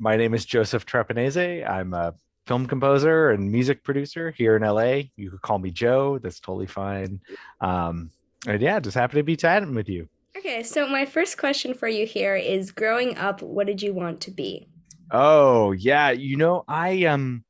my name is Joseph Trapanese. I'm a film composer and music producer here in LA. You could call me Joe. That's totally fine. Um, and yeah, just happy to be chatting with you. Okay, so my first question for you here is growing up, what did you want to be? Oh, yeah, you know, I um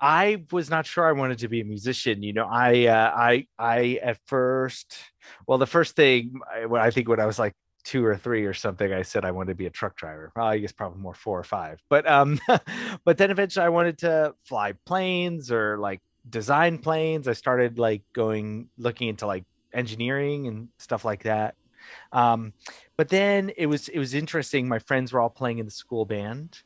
I was not sure I wanted to be a musician. You know, I uh, I I at first, well, the first thing I, I think when I was like two or three or something, I said I wanted to be a truck driver. Well, I guess probably more four or five. But um, but then eventually I wanted to fly planes or like design planes. I started like going looking into like engineering and stuff like that. Um, but then it was it was interesting. My friends were all playing in the school band,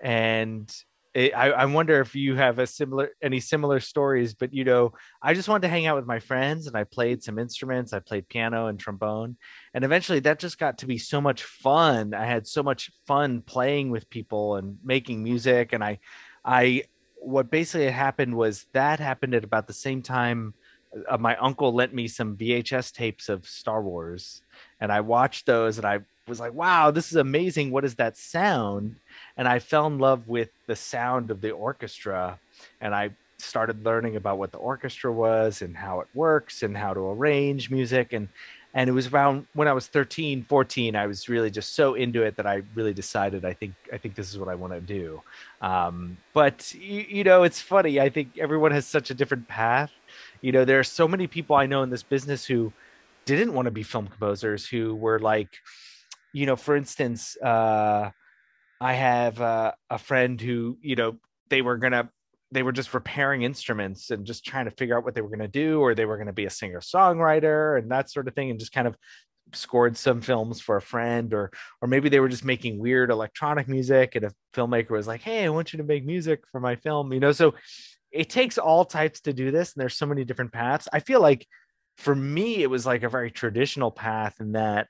and it, I, I wonder if you have a similar any similar stories but you know i just wanted to hang out with my friends and i played some instruments i played piano and trombone and eventually that just got to be so much fun. I had so much fun playing with people and making music and i i what basically happened was that happened at about the same time uh, my uncle lent me some vhs tapes of star wars and i watched those and i was like, wow, this is amazing. What is that sound? And I fell in love with the sound of the orchestra. And I started learning about what the orchestra was and how it works and how to arrange music. And and it was around when I was 13, 14, I was really just so into it that I really decided I think I think this is what I want to do. Um, but you, you know, it's funny. I think everyone has such a different path. You know, there are so many people I know in this business who didn't want to be film composers who were like you know, for instance, uh, I have uh, a friend who, you know, they were gonna, they were just repairing instruments and just trying to figure out what they were gonna do, or they were gonna be a singer songwriter and that sort of thing, and just kind of scored some films for a friend, or or maybe they were just making weird electronic music, and a filmmaker was like, "Hey, I want you to make music for my film," you know, so it takes all types to do this, and there's so many different paths. I feel like for me, it was like a very traditional path in that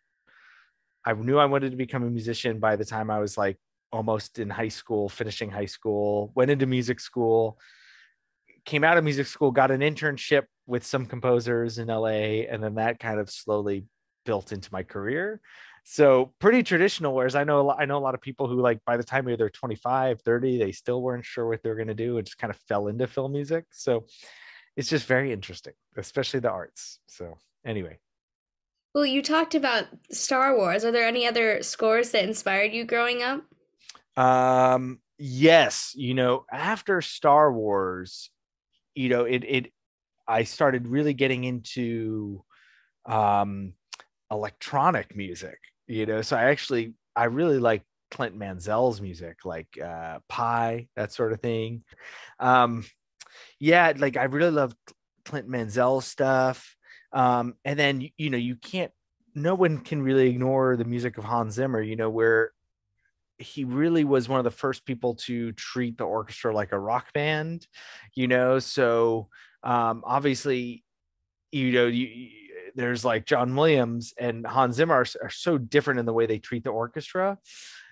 I knew I wanted to become a musician by the time I was like almost in high school, finishing high school, went into music school, came out of music school, got an internship with some composers in LA, and then that kind of slowly built into my career. So pretty traditional. Whereas I know I know a lot of people who like by the time they're 25, 30, they still weren't sure what they're going to do and just kind of fell into film music. So it's just very interesting, especially the arts. So anyway, well, you talked about Star Wars. Are there any other scores that inspired you growing up? Um, yes. You know, after Star Wars, you know, it it I started really getting into um electronic music, you know. So I actually I really like Clint Mansell's music, like uh Pi, that sort of thing. Um yeah, like I really love Clint Mansell stuff. Um, and then you know you can't no one can really ignore the music of Hans Zimmer. You know where he really was one of the first people to treat the orchestra like a rock band. You know, so um, obviously, you know you, there's like John Williams and Hans Zimmer are, are so different in the way they treat the orchestra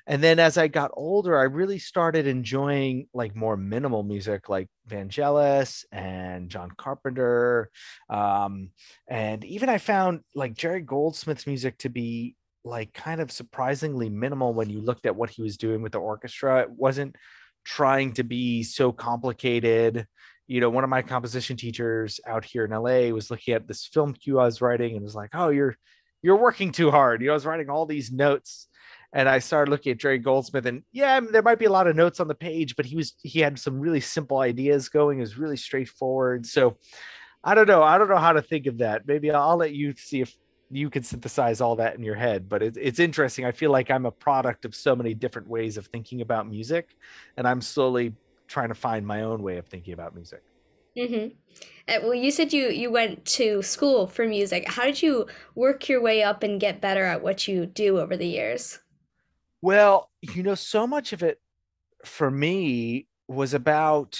and then as I got older, I really started enjoying like more minimal music like Vangelis and John Carpenter. Um, and even I found like Jerry Goldsmith's music to be like kind of surprisingly minimal when you looked at what he was doing with the orchestra. It wasn't trying to be so complicated. You know, one of my composition teachers out here in LA was looking at this film cue I was writing and was like, "Oh, you're you're working too hard." You know, I was writing all these notes and I started looking at Jerry Goldsmith, and yeah, there might be a lot of notes on the page, but he was he had some really simple ideas going. It was really straightforward. So I don't know. I don't know how to think of that. Maybe I'll let you see if you can synthesize all that in your head. But it, it's interesting. I feel like I'm a product of so many different ways of thinking about music, and I'm slowly trying to find my own way of thinking about music. Mm-hmm. Uh, well, you said you you went to school for music. How did you work your way up and get better at what you do over the years? Well, you know, so much of it for me was about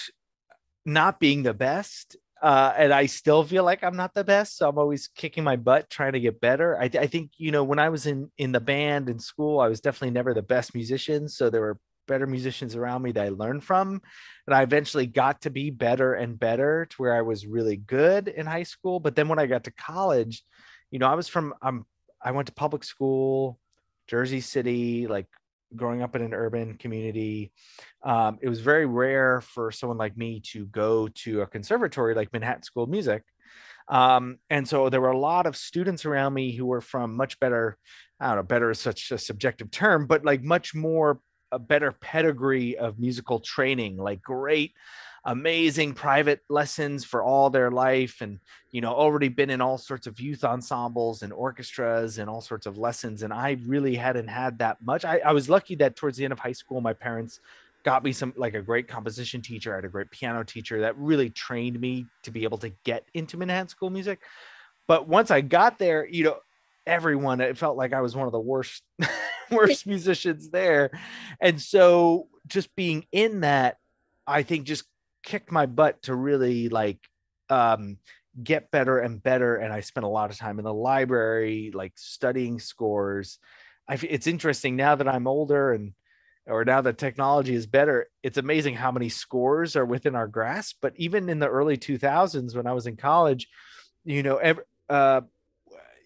not being the best. Uh, and I still feel like I'm not the best, so I'm always kicking my butt trying to get better. I, I think you know when I was in in the band in school, I was definitely never the best musician. So there were better musicians around me that I learned from, and I eventually got to be better and better to where I was really good in high school. But then when I got to college, you know, I was from I'm I went to public school Jersey City, like growing up in an urban community, um, it was very rare for someone like me to go to a conservatory like Manhattan School of Music. Um, and so there were a lot of students around me who were from much better, I don't know, better is such a subjective term, but like much more a better pedigree of musical training, like great amazing private lessons for all their life and you know already been in all sorts of youth ensembles and orchestras and all sorts of lessons and i really hadn't had that much. I, I was lucky that towards the end of high school my parents got me some like a great composition teacher i had a great piano teacher that really trained me to be able to get into manhattan school music. But once i got there you know everyone it felt like i was one of the worst worst musicians there. And so just being in that i think just kicked my butt to really like um, get better and better. And I spent a lot of time in the library, like studying scores. I, it's interesting now that I'm older and or now that technology is better, it's amazing how many scores are within our grasp. But even in the early 2000s, when I was in college, you know, every, uh,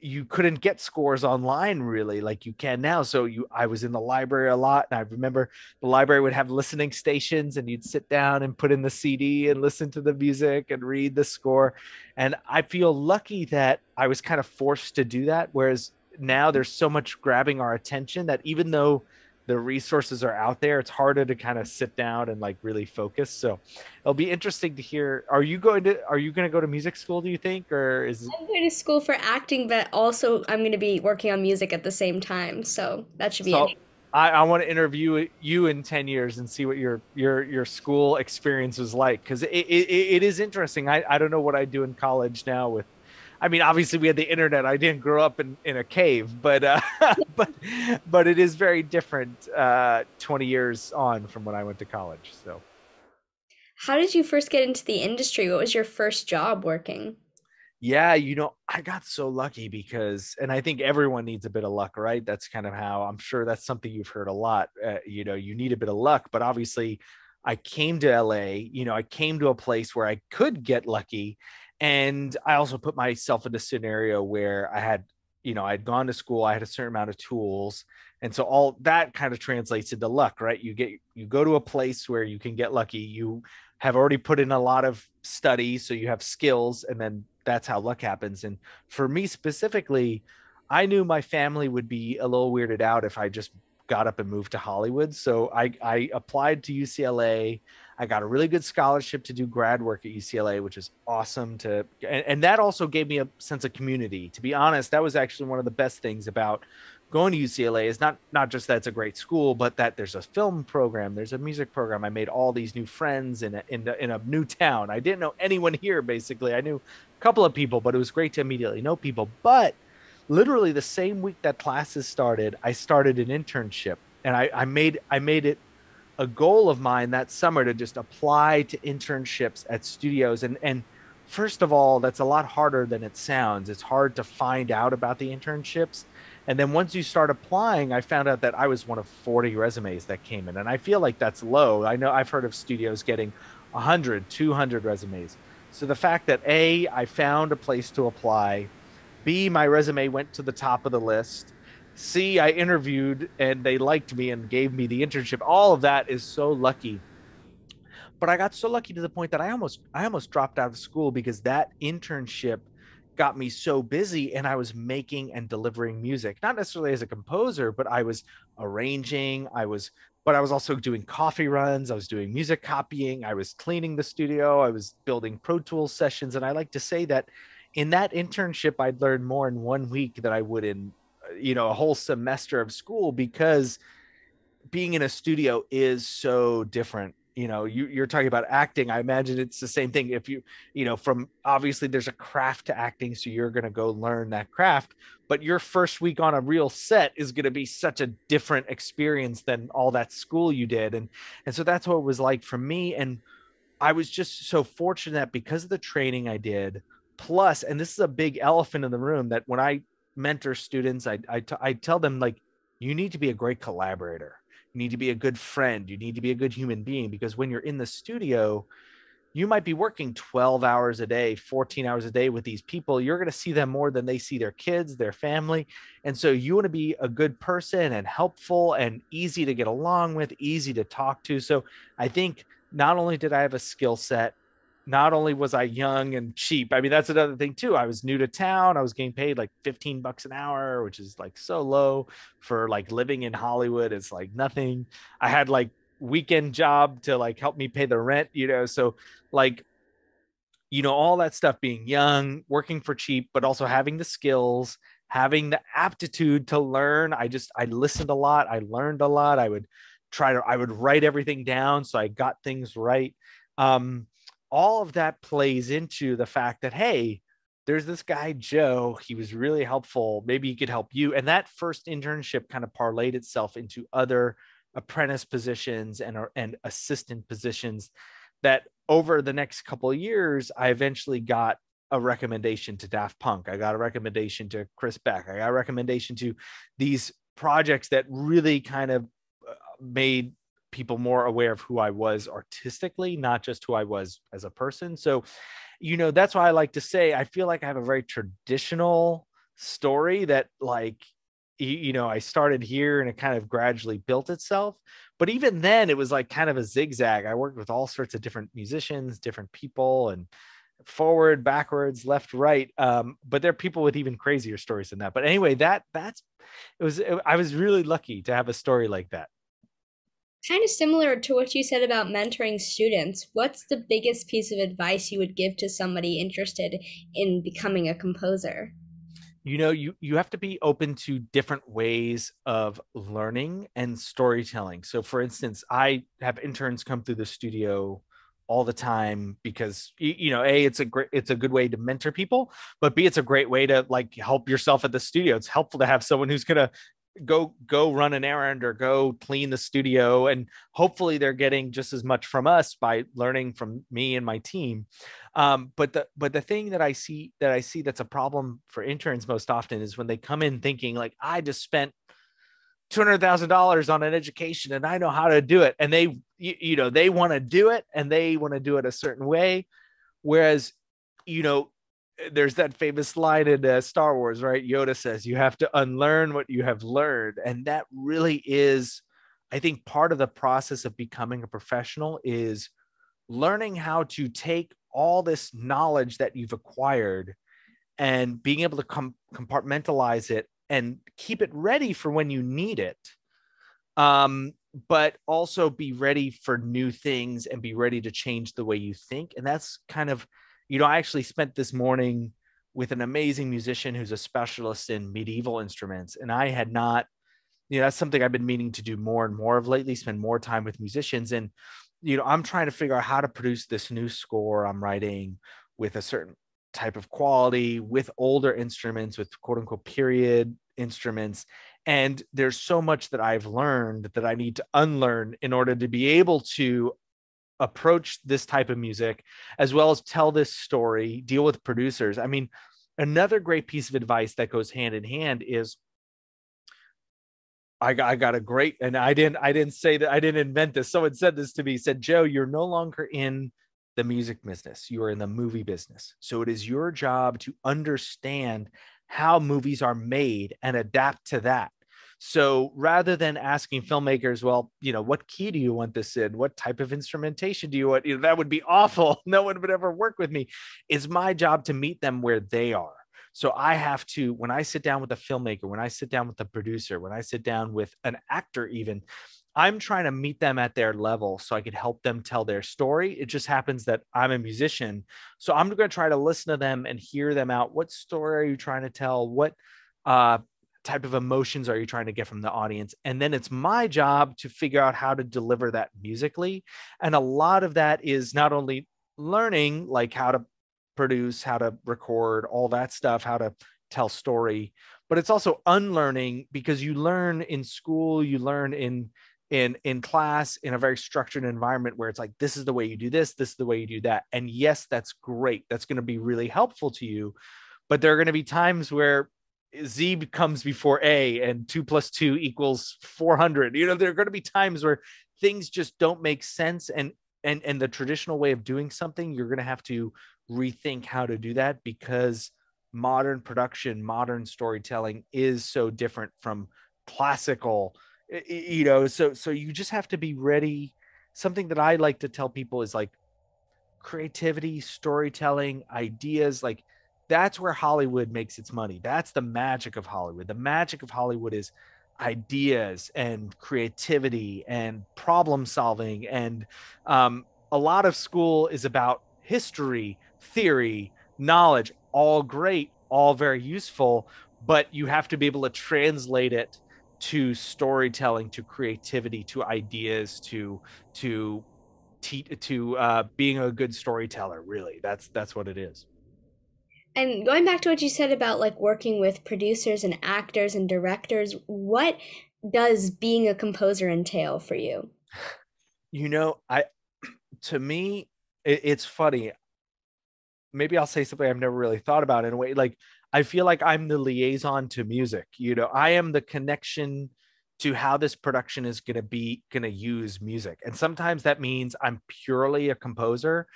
you couldn't get scores online really like you can now so you i was in the library a lot and i remember the library would have listening stations and you'd sit down and put in the cd and listen to the music and read the score and i feel lucky that i was kind of forced to do that whereas now there's so much grabbing our attention that even though the resources are out there it's harder to kind of sit down and like really focus so it'll be interesting to hear are you going to are you going to go to music school do you think or is i'm going to school for acting but also i'm going to be working on music at the same time so that should be so, I, I want to interview you in 10 years and see what your your your school experience was like because it, it, it is interesting I, I don't know what I'd do in college now with I mean, obviously we had the internet. I didn't grow up in, in a cave, but uh, but but it is very different uh, 20 years on from when I went to college. So, how did you first get into the industry? What was your first job working? Yeah, you know, I got so lucky because, and I think everyone needs a bit of luck, right? That's kind of how I'm sure that's something you've heard a lot. Uh, you know, you need a bit of luck, but obviously, I came to LA. You know, I came to a place where I could get lucky and I also put myself in a scenario where I had, you know, I'd gone to school, I had a certain amount of tools. And so all that kind of translates into luck, right? You get, you go to a place where you can get lucky. You have already put in a lot of study, so you have skills, and then that's how luck happens. And for me specifically, I knew my family would be a little weirded out if I just got up and moved to Hollywood. So I, I applied to UCLA. I got a really good scholarship to do grad work at UCLA, which is awesome to and, and, that also gave me a sense of community. To be honest, that was actually one of the best things about going to UCLA is not not just that it's a great school, but that there's a film program, there's a music program. I made all these new friends in a, in, a, in a new town. I didn't know anyone here basically. I knew a couple of people, but it was great to immediately know people. But literally the same week that classes started, I started an internship and I, I made I made it a goal of mine that summer to just apply to internships at studios. And and first of all that's a lot harder than it sounds. It's hard to find out about the internships. And then once you start applying i found out that i was one of 40 resumes that came in. And i feel like that's low. I know i've heard of studios getting 100 200 resumes. So the fact that a i found a place to apply. B my resume went to the top of the list C, I interviewed and they liked me and gave me the internship. All of that is so lucky. But I got so lucky to the point that I almost I almost dropped out of school because that internship got me so busy and I was making and delivering music. Not necessarily as a composer, but I was arranging, I was but I was also doing coffee runs, I was doing music copying, I was cleaning the studio, I was building Pro Tools sessions and I like to say that in that internship I'd learn more in one week than I would in you know a whole semester of school because being in a studio is so different. You know you, you're talking about acting. I imagine it's the same thing. If you you know from obviously there's a craft to acting so you're going to go learn that craft but your first week on a real set is going to be such a different experience than all that school you did. And and so that's what it was like for me. And i was just so fortunate that because of the training i did plus and this is a big elephant in the room that when i mentor students, I, I, t- I tell them like, you need to be a great collaborator. You need to be a good friend. You need to be a good human being because when you're in the studio, you might be working 12 hours a day 14 hours a day with these people you're going to see them more than they see their kids their family and so you want to be a good person and helpful and easy to get along with easy to talk to so i think not only did i have a skill set not only was I young and cheap, I mean, that's another thing too. I was new to town. I was getting paid like 15 bucks an hour, which is like so low for like living in Hollywood. It's like nothing. I had like weekend job to like help me pay the rent, you know. So like, you know, all that stuff being young, working for cheap, but also having the skills, having the aptitude to learn. I just I listened a lot. I learned a lot. I would try to I would write everything down so I got things right. Um, all of that plays into the fact that hey there's this guy joe. He was really helpful. Maybe he could help you. And that first internship kind of parlayed itself into other apprentice positions and and assistant positions that over the next couple of years i eventually got a recommendation to daft punk. I got a recommendation to chris beck. I got a recommendation to these projects that really kind of uh, made people more aware of who I was artistically, not just who I was as a person. So, you know, that's why I like to say I feel like I have a very traditional story that, like, you know, I started here and it kind of gradually built itself. But even then, it was like kind of a zigzag. I worked with all sorts of different musicians, different people, and forward, backwards, left, right. Um, but there are people with even crazier stories than that. But anyway, that that's it was. It, I was really lucky to have a story like that kind of similar to what you said about mentoring students. What's the biggest piece of advice you would give to somebody interested in becoming a composer? You know, you you have to be open to different ways of learning and storytelling. So for instance, I have interns come through the studio all the time because you know a it's a great it's a good way to mentor people but b it's a great way to like help yourself at the studio it's helpful to have someone who's going to go go run an errand or go clean the studio and hopefully they're getting just as much from us by learning from me and my team. Um, but the but the thing that i see that i see that's a problem for interns most often is when they come in thinking like i just spent $200,000 on an education and I know how to do it. And they you, you know they want to do it and they want to do it a certain way. Whereas you know there's that famous line in uh, Star Wars, right? Yoda says, You have to unlearn what you have learned. And that really is, I think, part of the process of becoming a professional is learning how to take all this knowledge that you've acquired and being able to com- compartmentalize it and keep it ready for when you need it. Um, but also be ready for new things and be ready to change the way you think. And that's kind of you know, I actually spent this morning with an amazing musician who's a specialist in medieval instruments. And I had not, you know, that's something I've been meaning to do more and more of lately, spend more time with musicians. And, you know, I'm trying to figure out how to produce this new score I'm writing with a certain type of quality, with older instruments, with quote unquote period instruments. And there's so much that I've learned that I need to unlearn in order to be able to approach this type of music as well as tell this story deal with producers. I mean another great piece of advice that goes hand in hand is I got, I got a great and i didn't i didn't say that i didn't invent this. Someone said this to me said joe you're no longer in the music business. You are in the movie business. So it is your job to understand how movies are made and adapt to that so rather than asking filmmakers, well, you know, what key do you want this in? What type of instrumentation do you want? You know, that would be awful. No one would ever work with me. It's my job to meet them where they are. So I have to, when I sit down with a filmmaker, when I sit down with a producer, when I sit down with an actor, even, I'm trying to meet them at their level so I could help them tell their story. It just happens that I'm a musician. So I'm going to try to listen to them and hear them out. What story are you trying to tell? What uh, type of emotions are you trying to get from the audience? And then it's my job to figure out how to deliver that musically. And a lot of that is not only learning like how to produce how to record all that stuff how to tell story but it's also unlearning because you learn in school you learn in in in class in a very structured environment where it's like this is the way you do this this is the way you do that. And yes that's great. That's going to be really helpful to you but there are going to be times where Z comes before A and two plus two equals 400. You know, there are going to be times where things just don't make sense. And, and and the traditional way of doing something you're going to have to rethink how to do that because modern production modern storytelling is so different from classical you know so so you just have to be ready something that i like to tell people is like creativity storytelling ideas like that's where hollywood makes its money. That's the magic of hollywood. The magic of hollywood is ideas and creativity and problem solving and um, a lot of school is about history theory knowledge all great all very useful but you have to be able to translate it to storytelling to creativity to ideas to to to uh, being a good storyteller really. That's that's what it is and going back to what you said about like working with producers and actors and directors, what does being a composer entail for you? You know, I to me it, it's funny. Maybe I'll say something I've never really thought about in a way like I feel like I'm the liaison to music. You know, I am the connection to how this production is going to be going to use music. And sometimes that means I'm purely a composer.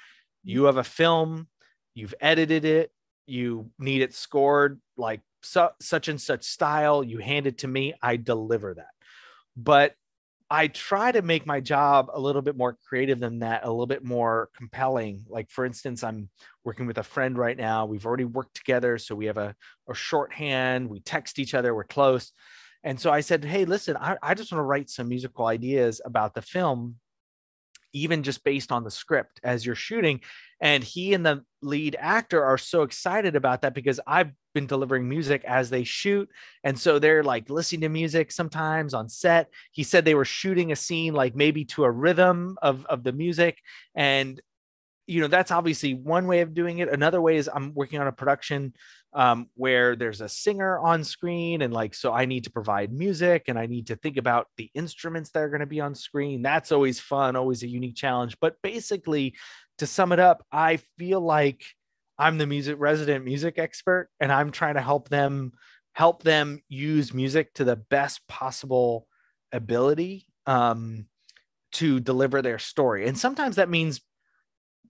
You have a film, you've edited it, you need it scored like su- such and such style you hand it to me i deliver that. But i try to make my job a little bit more creative than that a little bit more compelling. Like for instance i'm working with a friend right now. We've already worked together so we have a, a shorthand we text each other. We're close. And so i said hey listen I, I just want to write some musical ideas about the film even just based on the script. As you're shooting. And he and the lead actor are so excited about that because I've been delivering music as they shoot. And so they're like listening to music sometimes on set. He said they were shooting a scene like maybe to a rhythm of, of the music. And, you know, that's obviously one way of doing it. Another way is I'm working on a production um, where there's a singer on screen and like so i need to provide music and i need to think about the instruments that are going to be on screen that's always fun always a unique challenge but basically to sum it up i feel like i'm the music resident music expert and i'm trying to help them help them use music to the best possible ability um, to deliver their story. And sometimes that means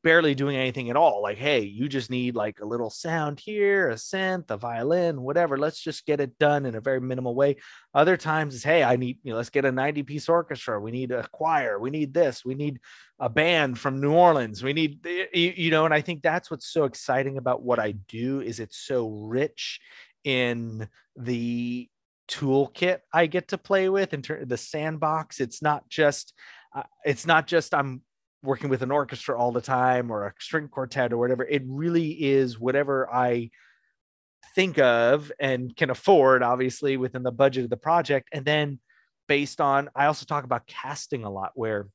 barely doing anything at all. Like, hey, you just need like a little sound here, a synth, a violin, whatever. Let's just get it done in a very minimal way. Other times is, hey, I need, you know, let's get a 90 piece orchestra. We need a choir. We need this. We need a band from New Orleans. We need, you know, and I think that's what's so exciting about what I do is it's so rich in the toolkit I get to play with in ter- the sandbox. It's not just, uh, it's not just I'm working with an orchestra all the time or a string quartet or whatever. It really is whatever I think of and can afford, obviously, within the budget of the project. And then based on, I also talk about casting a lot where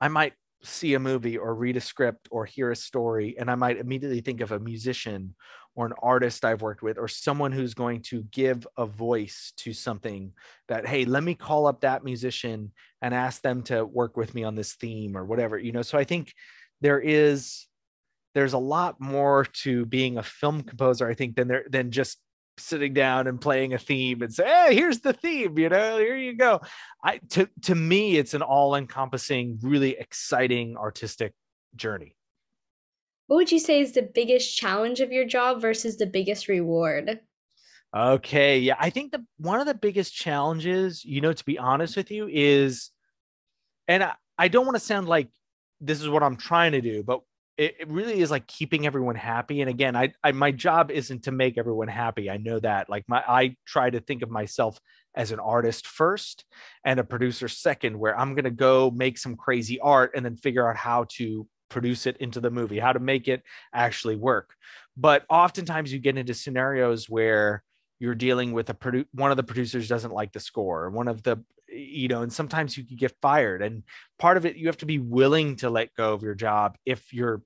I might see a movie or read a script or hear a story and I might immediately think of a musician or an artist I've worked with or someone who's going to give a voice to something that, hey, let me call up that musician and ask them to work with me on this theme or whatever, you know. So I think there is there's a lot more to being a film composer, I think, than there than just sitting down and playing a theme and say, hey, here's the theme, you know, here you go. I to to me, it's an all-encompassing, really exciting artistic journey. What would you say is the biggest challenge of your job versus the biggest reward? Okay, yeah, I think the one of the biggest challenges, you know, to be honest with you, is, and I, I don't want to sound like this is what I'm trying to do, but it, it, really is like keeping everyone happy. And again, I, I my job isn't to make everyone happy. I know that. Like my, I try to think of myself as an artist first and a producer second, where I'm gonna go make some crazy art and then figure out how to produce it into the movie, how to make it actually work. But oftentimes you get into scenarios where you're dealing with a produ- one of the producers doesn't like the score, one of the you know, and sometimes you could get fired. And part of it, you have to be willing to let go of your job if you're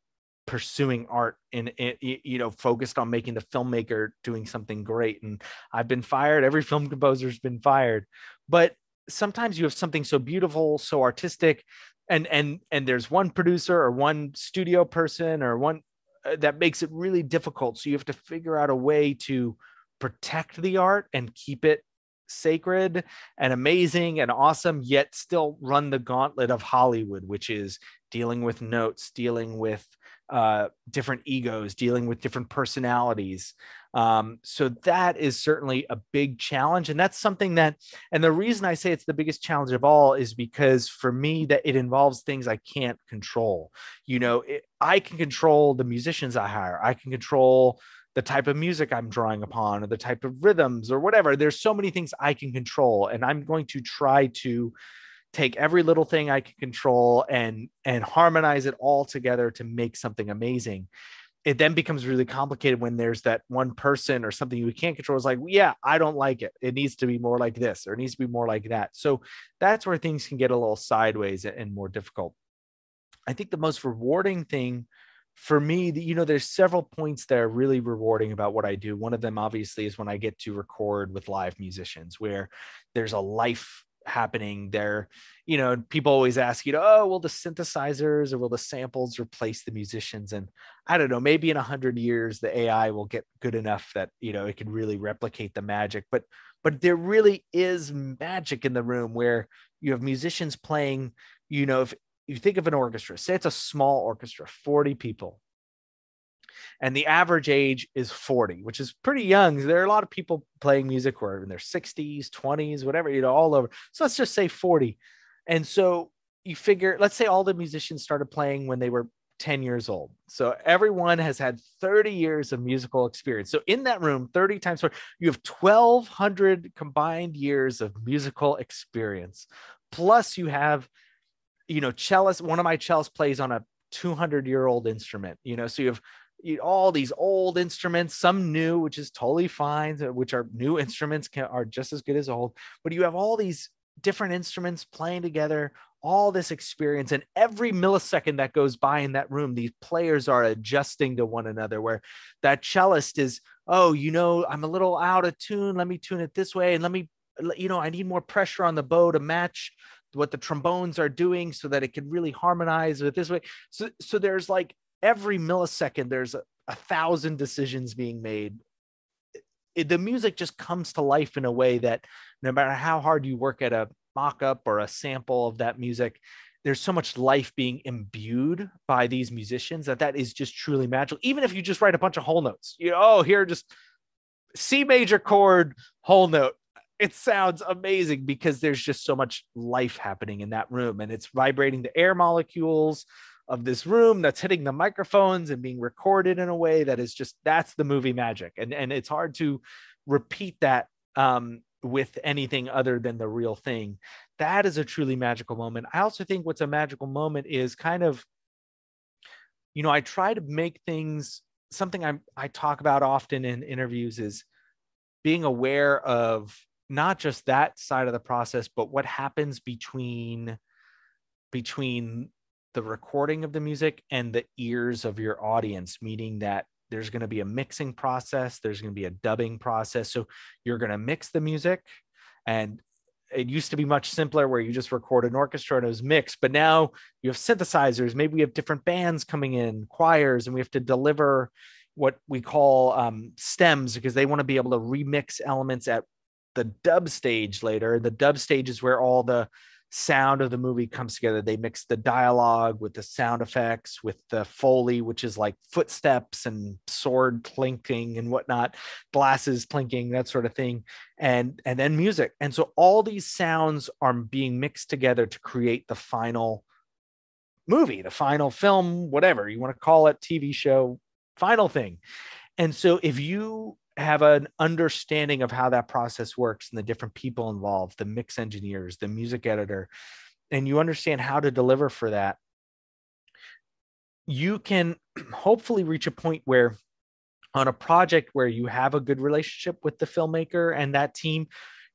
pursuing art and, you know focused on making the filmmaker doing something great and i've been fired every film composer's been fired but sometimes you have something so beautiful so artistic and and and there's one producer or one studio person or one uh, that makes it really difficult so you have to figure out a way to protect the art and keep it sacred and amazing and awesome, yet still run the gauntlet of Hollywood, which is dealing with notes, dealing with uh, different egos, dealing with different personalities. Um, so that is certainly a big challenge. And that's something that, and the reason I say it's the biggest challenge of all is because for me, that it involves things I can't control. You know, it, I can control the musicians I hire, I can control the type of music I'm drawing upon or the type of rhythms or whatever. There's so many things I can control. And I'm going to try to take every little thing I can control and and harmonize it all together to make something amazing. It then becomes really complicated when there's that one person or something you can't control. It's like, yeah, I don't like it. It needs to be more like this or it needs to be more like that. So that's where things can get a little sideways and more difficult. I think the most rewarding thing for me, you know, there's several points that are really rewarding about what I do. One of them, obviously, is when I get to record with live musicians, where there's a life happening there. You know, people always ask, you know, oh, will the synthesizers or will the samples replace the musicians? And I don't know, maybe in a hundred years, the AI will get good enough that, you know, it can really replicate the magic. But, but there really is magic in the room where you have musicians playing, you know, if you think of an orchestra, say it's a small orchestra, 40 people, and the average age is 40, which is pretty young. There are a lot of people playing music who are in their 60s, 20s, whatever, you know, all over. So let's just say 40. And so you figure, let's say all the musicians started playing when they were 10 years old. So everyone has had 30 years of musical experience. So in that room, 30 times four, you have 1,200 combined years of musical experience. Plus, you have you know, cellist, one of my cellists plays on a 200 year old instrument, you know, so you have all these old instruments, some new, which is totally fine, which are new instruments can, are just as good as old, but you have all these different instruments playing together, all this experience, and every millisecond that goes by in that room, these players are adjusting to one another. Where that cellist is, oh, you know, I'm a little out of tune. Let me tune it this way, and let me, you know, I need more pressure on the bow to match what the trombones are doing so that it can really harmonize with this way. So, so there's like every millisecond, there's a, a thousand decisions being made. It, the music just comes to life in a way that no matter how hard you work at a mock-up or a sample of that music, there's so much life being imbued by these musicians that that is just truly magical. Even if you just write a bunch of whole notes, you know, oh, here just C major chord, whole note, it sounds amazing because there's just so much life happening in that room and it's vibrating the air molecules of this room that's hitting the microphones and being recorded in a way that is just that's the movie magic. And and it's hard to repeat that um, with anything other than the real thing. That is a truly magical moment. I also think what's a magical moment is kind of you know i try to make things something i i talk about often in interviews is being aware of not just that side of the process but what happens between between the recording of the music and the ears of your audience meaning that there's going to be a mixing process there's going to be a dubbing process so you're going to mix the music and it used to be much simpler where you just record an orchestra and it was mixed but now you have synthesizers maybe we have different bands coming in choirs and we have to deliver what we call um, stems because they want to be able to remix elements at the dub stage later. The dub stage is where all the sound of the movie comes together. They mix the dialogue with the sound effects, with the foley, which is like footsteps and sword clinking and whatnot, glasses clinking, that sort of thing, and and then music. And so all these sounds are being mixed together to create the final movie, the final film, whatever you want to call it, TV show, final thing. And so if you have an understanding of how that process works and the different people involved, the mix engineers, the music editor, and you understand how to deliver for that, you can hopefully reach a point where on a project where you have a good relationship with the filmmaker and that team,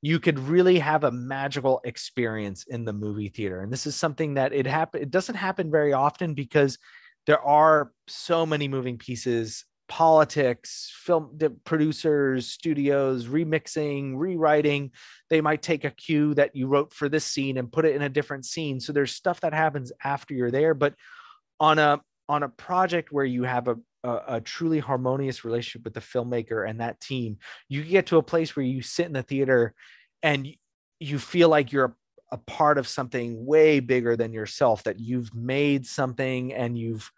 you could really have a magical experience in the movie theater. And this is something that it happen it doesn't happen very often because there are so many moving pieces politics, film producers, studios, remixing, rewriting. They might take a cue that you wrote for this scene and put it in a different scene. So there's stuff that happens after you're there. But on a on a project where you have a, a, a truly harmonious relationship with the filmmaker and that team, you get to a place where you sit in the theater and you feel like you're a part of something way bigger than yourself that you've made something and you've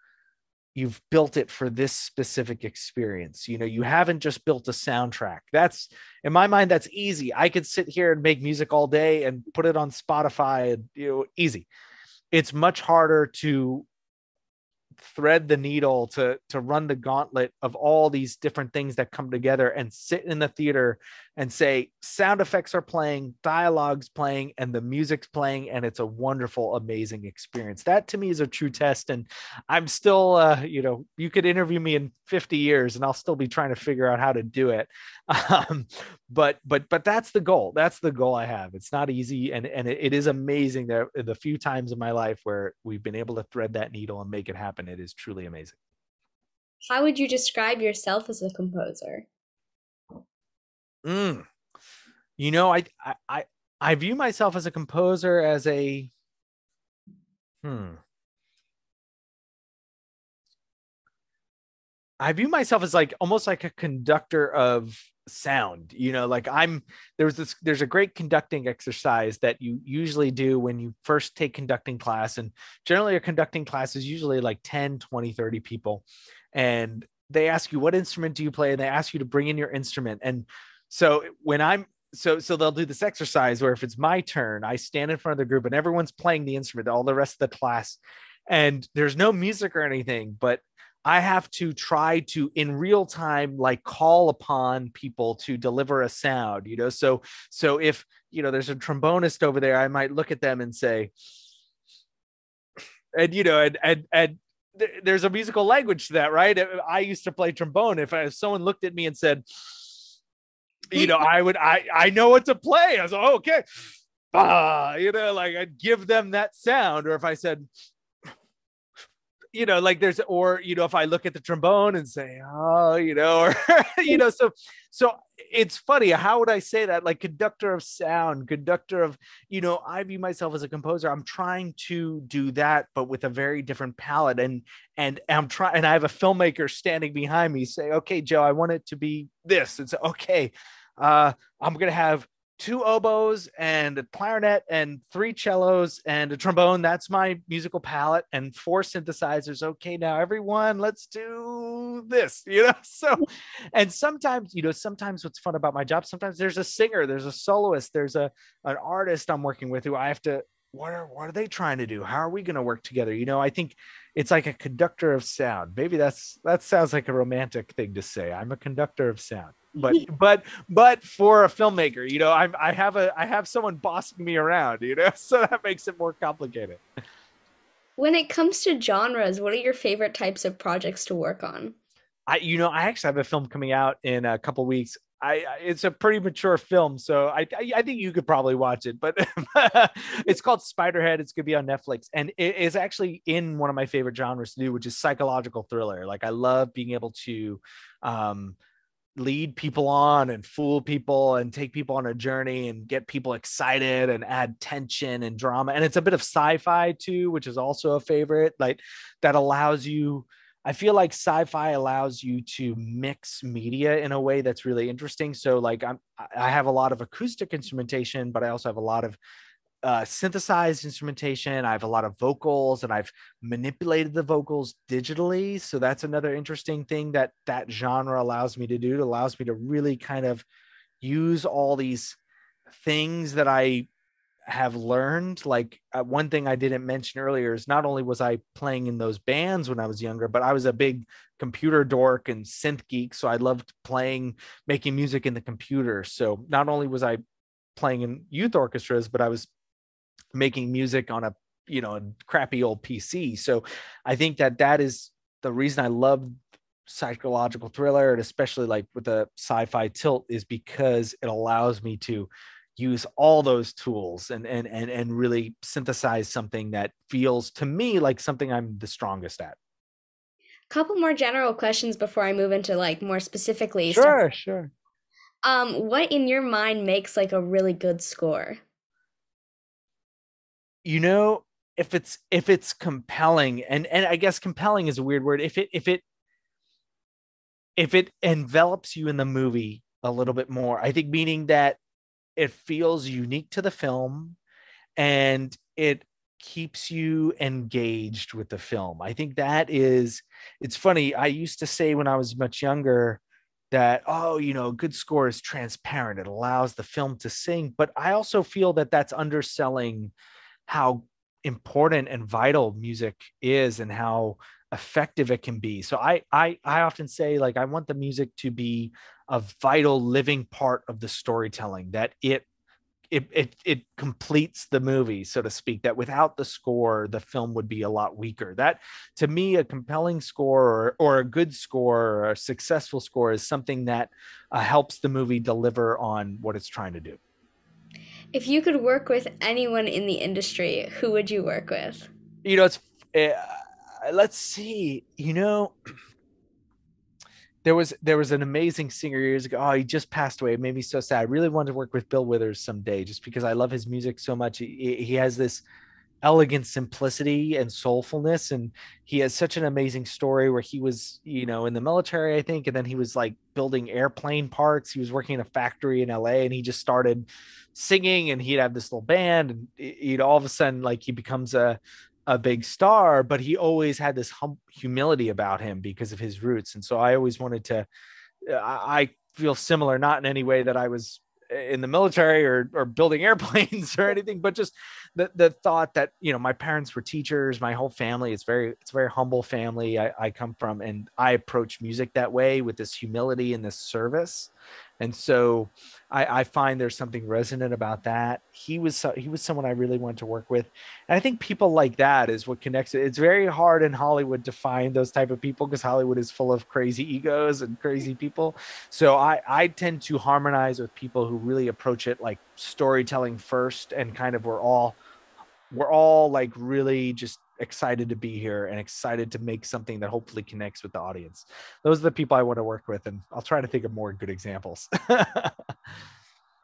you've built it for this specific experience you know you haven't just built a soundtrack. That's in my mind that's easy. I could sit here and make music all day and put it on spotify and you know easy. It's much harder to thread the needle to to run the gauntlet of all these different things that come together and sit in the theater and say sound effects are playing dialogues playing and the music's playing and it's a wonderful amazing experience. That to me is a true test and i'm still uh, you know you could interview me in 50 years and i'll still be trying to figure out how to do it. Um, but but but that's the goal. That's the goal i have. It's not easy and and it, it is amazing that the few times in my life where we've been able to thread that needle and make it happen it is truly amazing. How would you describe yourself as a composer Mm. You know, I, I I view myself as a composer as a hmm. I view myself as like almost like a conductor of sound you know like i'm there's this there's a great conducting exercise that you usually do when you first take conducting class and generally a conducting class is usually like 10 20 30 people and they ask you what instrument do you play and they ask you to bring in your instrument and so when I'm so so they'll do this exercise where if it's my turn, I stand in front of the group and everyone's playing the instrument, all the rest of the class, and there's no music or anything, but I have to try to in real time like call upon people to deliver a sound, you know. So so if you know there's a trombonist over there, I might look at them and say, and you know, and and and there's a musical language to that, right? I used to play trombone. If, if someone looked at me and said, you know, I would, I, I know what to play. I was like, oh, okay. Ah, you know, like I'd give them that sound. Or if I said, you know, like there's, or, you know, if I look at the trombone and say, oh, you know, or, you know, so, so it's funny. How would I say that? Like conductor of sound, conductor of, you know, I view myself as a composer. I'm trying to do that, but with a very different palette. And, and I'm trying, and I have a filmmaker standing behind me say, okay, Joe, I want it to be this. And It's okay uh, I'm gonna have two oboes and a clarinet and three cellos and a trombone. That's my musical palette and four synthesizers. Okay, now everyone, let's do this, you know. So, and sometimes, you know, sometimes what's fun about my job, sometimes there's a singer, there's a soloist, there's a an artist I'm working with who I have to what are what are they trying to do? How are we going to work together? You know, I think it's like a conductor of sound. Maybe that's that sounds like a romantic thing to say. I'm a conductor of sound but but but for a filmmaker you know i'm i have a i have someone bossing me around you know so that makes it more complicated when it comes to genres what are your favorite types of projects to work on i you know i actually have a film coming out in a couple weeks I, it's a pretty mature film, so I, I think you could probably watch it. But it's called Spiderhead. It's gonna be on Netflix, and it is actually in one of my favorite genres to do, which is psychological thriller. Like I love being able to um, lead people on and fool people and take people on a journey and get people excited and add tension and drama. And it's a bit of sci-fi too which is also a favorite like that allows you i feel like sci-fi allows you to mix media in a way that's really interesting. So like i'm i have a lot of acoustic instrumentation but i also have a lot of uh, synthesized instrumentation. I have a lot of vocals and I've manipulated the vocals digitally. So that's another interesting thing that that genre allows me to do. It allows me to really kind of use all these things that I have learned. Like uh, one thing I didn't mention earlier is not only was I playing in those bands when I was younger, but I was a big computer dork and synth geek. So I loved playing, making music in the computer. So not only was I playing in youth orchestras, but I was making music on a you know a crappy old pc so i think that that is the reason i love psychological thriller and especially like with a sci-fi tilt is because it allows me to use all those tools and and and, and really synthesize something that feels to me like something i'm the strongest at. A couple more general questions before i move into like more specifically sure stuff. sure. Um what in your mind makes like a really good score you know if it's if it's compelling and and i guess compelling is a weird word if it if it if it envelops you in the movie a little bit more i think meaning that it feels unique to the film and it keeps you engaged with the film. I think that is it's funny. I used to say when I was much younger that oh, you know, good score is transparent. It allows the film to sing, but I also feel that that's underselling how important and vital music is and how effective it can be. So I I I often say like I want the music to be a vital living part of the storytelling that it it, it it completes the movie so to speak that without the score the film would be a lot weaker that to me a compelling score or, or a good score or a successful score is something that uh, helps the movie deliver on what it's trying to do if you could work with anyone in the industry who would you work with you know it's uh, let's see you know there was there was an amazing singer years ago. Oh, he just passed away. It made me so sad. I really wanted to work with Bill Withers someday, just because I love his music so much. He, he has this elegant simplicity and soulfulness, and he has such an amazing story where he was, you know, in the military, I think, and then he was like building airplane parts. He was working in a factory in LA, and he just started singing, and he'd have this little band, and he'd all of a sudden, like he becomes a a big star, but he always had this hum- humility about him because of his roots. And so I always wanted to, uh, I, I feel similar, not in any way that I was in the military or, or building airplanes or anything, but just the, the thought that, you know, my parents were teachers, my whole family, it's very, it's a very humble family I, I come from. And I approach music that way with this humility and this service and so I, I, find there's something resonant about that. He was he was someone I really wanted to work with, and I think people like that is what connects it. It's very hard in Hollywood to find those type of people because Hollywood is full of crazy egos and crazy people. So I I tend to harmonize with people who really approach it like storytelling first, and kind of we're all we're all like really just excited to be here and excited to make something that hopefully connects with the audience. Those are the people I want to work with, and I'll try to think of more good examples.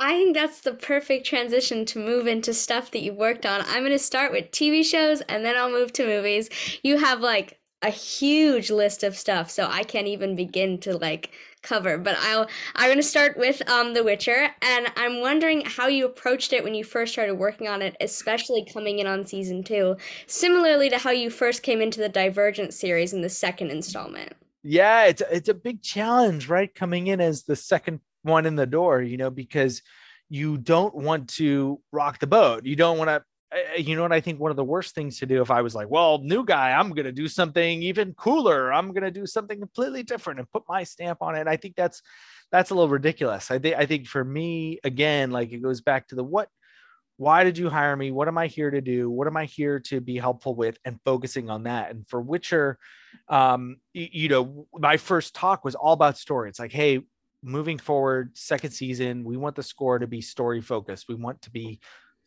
I think that's the perfect transition to move into stuff that you've worked on. I'm going to start with TV shows and then I'll move to movies. You have like a huge list of stuff, so I can't even begin to like cover. But I'll I'm gonna start with um The Witcher, and I'm wondering how you approached it when you first started working on it, especially coming in on season two. Similarly to how you first came into the Divergent series in the second installment. Yeah, it's it's a big challenge, right? Coming in as the second one in the door, you know, because you don't want to rock the boat. You don't want to you know what I think one of the worst things to do if I was like, well, new guy, I'm going to do something even cooler. I'm going to do something completely different and put my stamp on it. I think that's that's a little ridiculous. I think I think for me again, like it goes back to the what why did you hire me? What am I here to do? What am I here to be helpful with and focusing on that. And for Witcher, um, you, you know, my first talk was all about story. It's like, hey, moving forward, second season, we want the score to be story focused. We want to be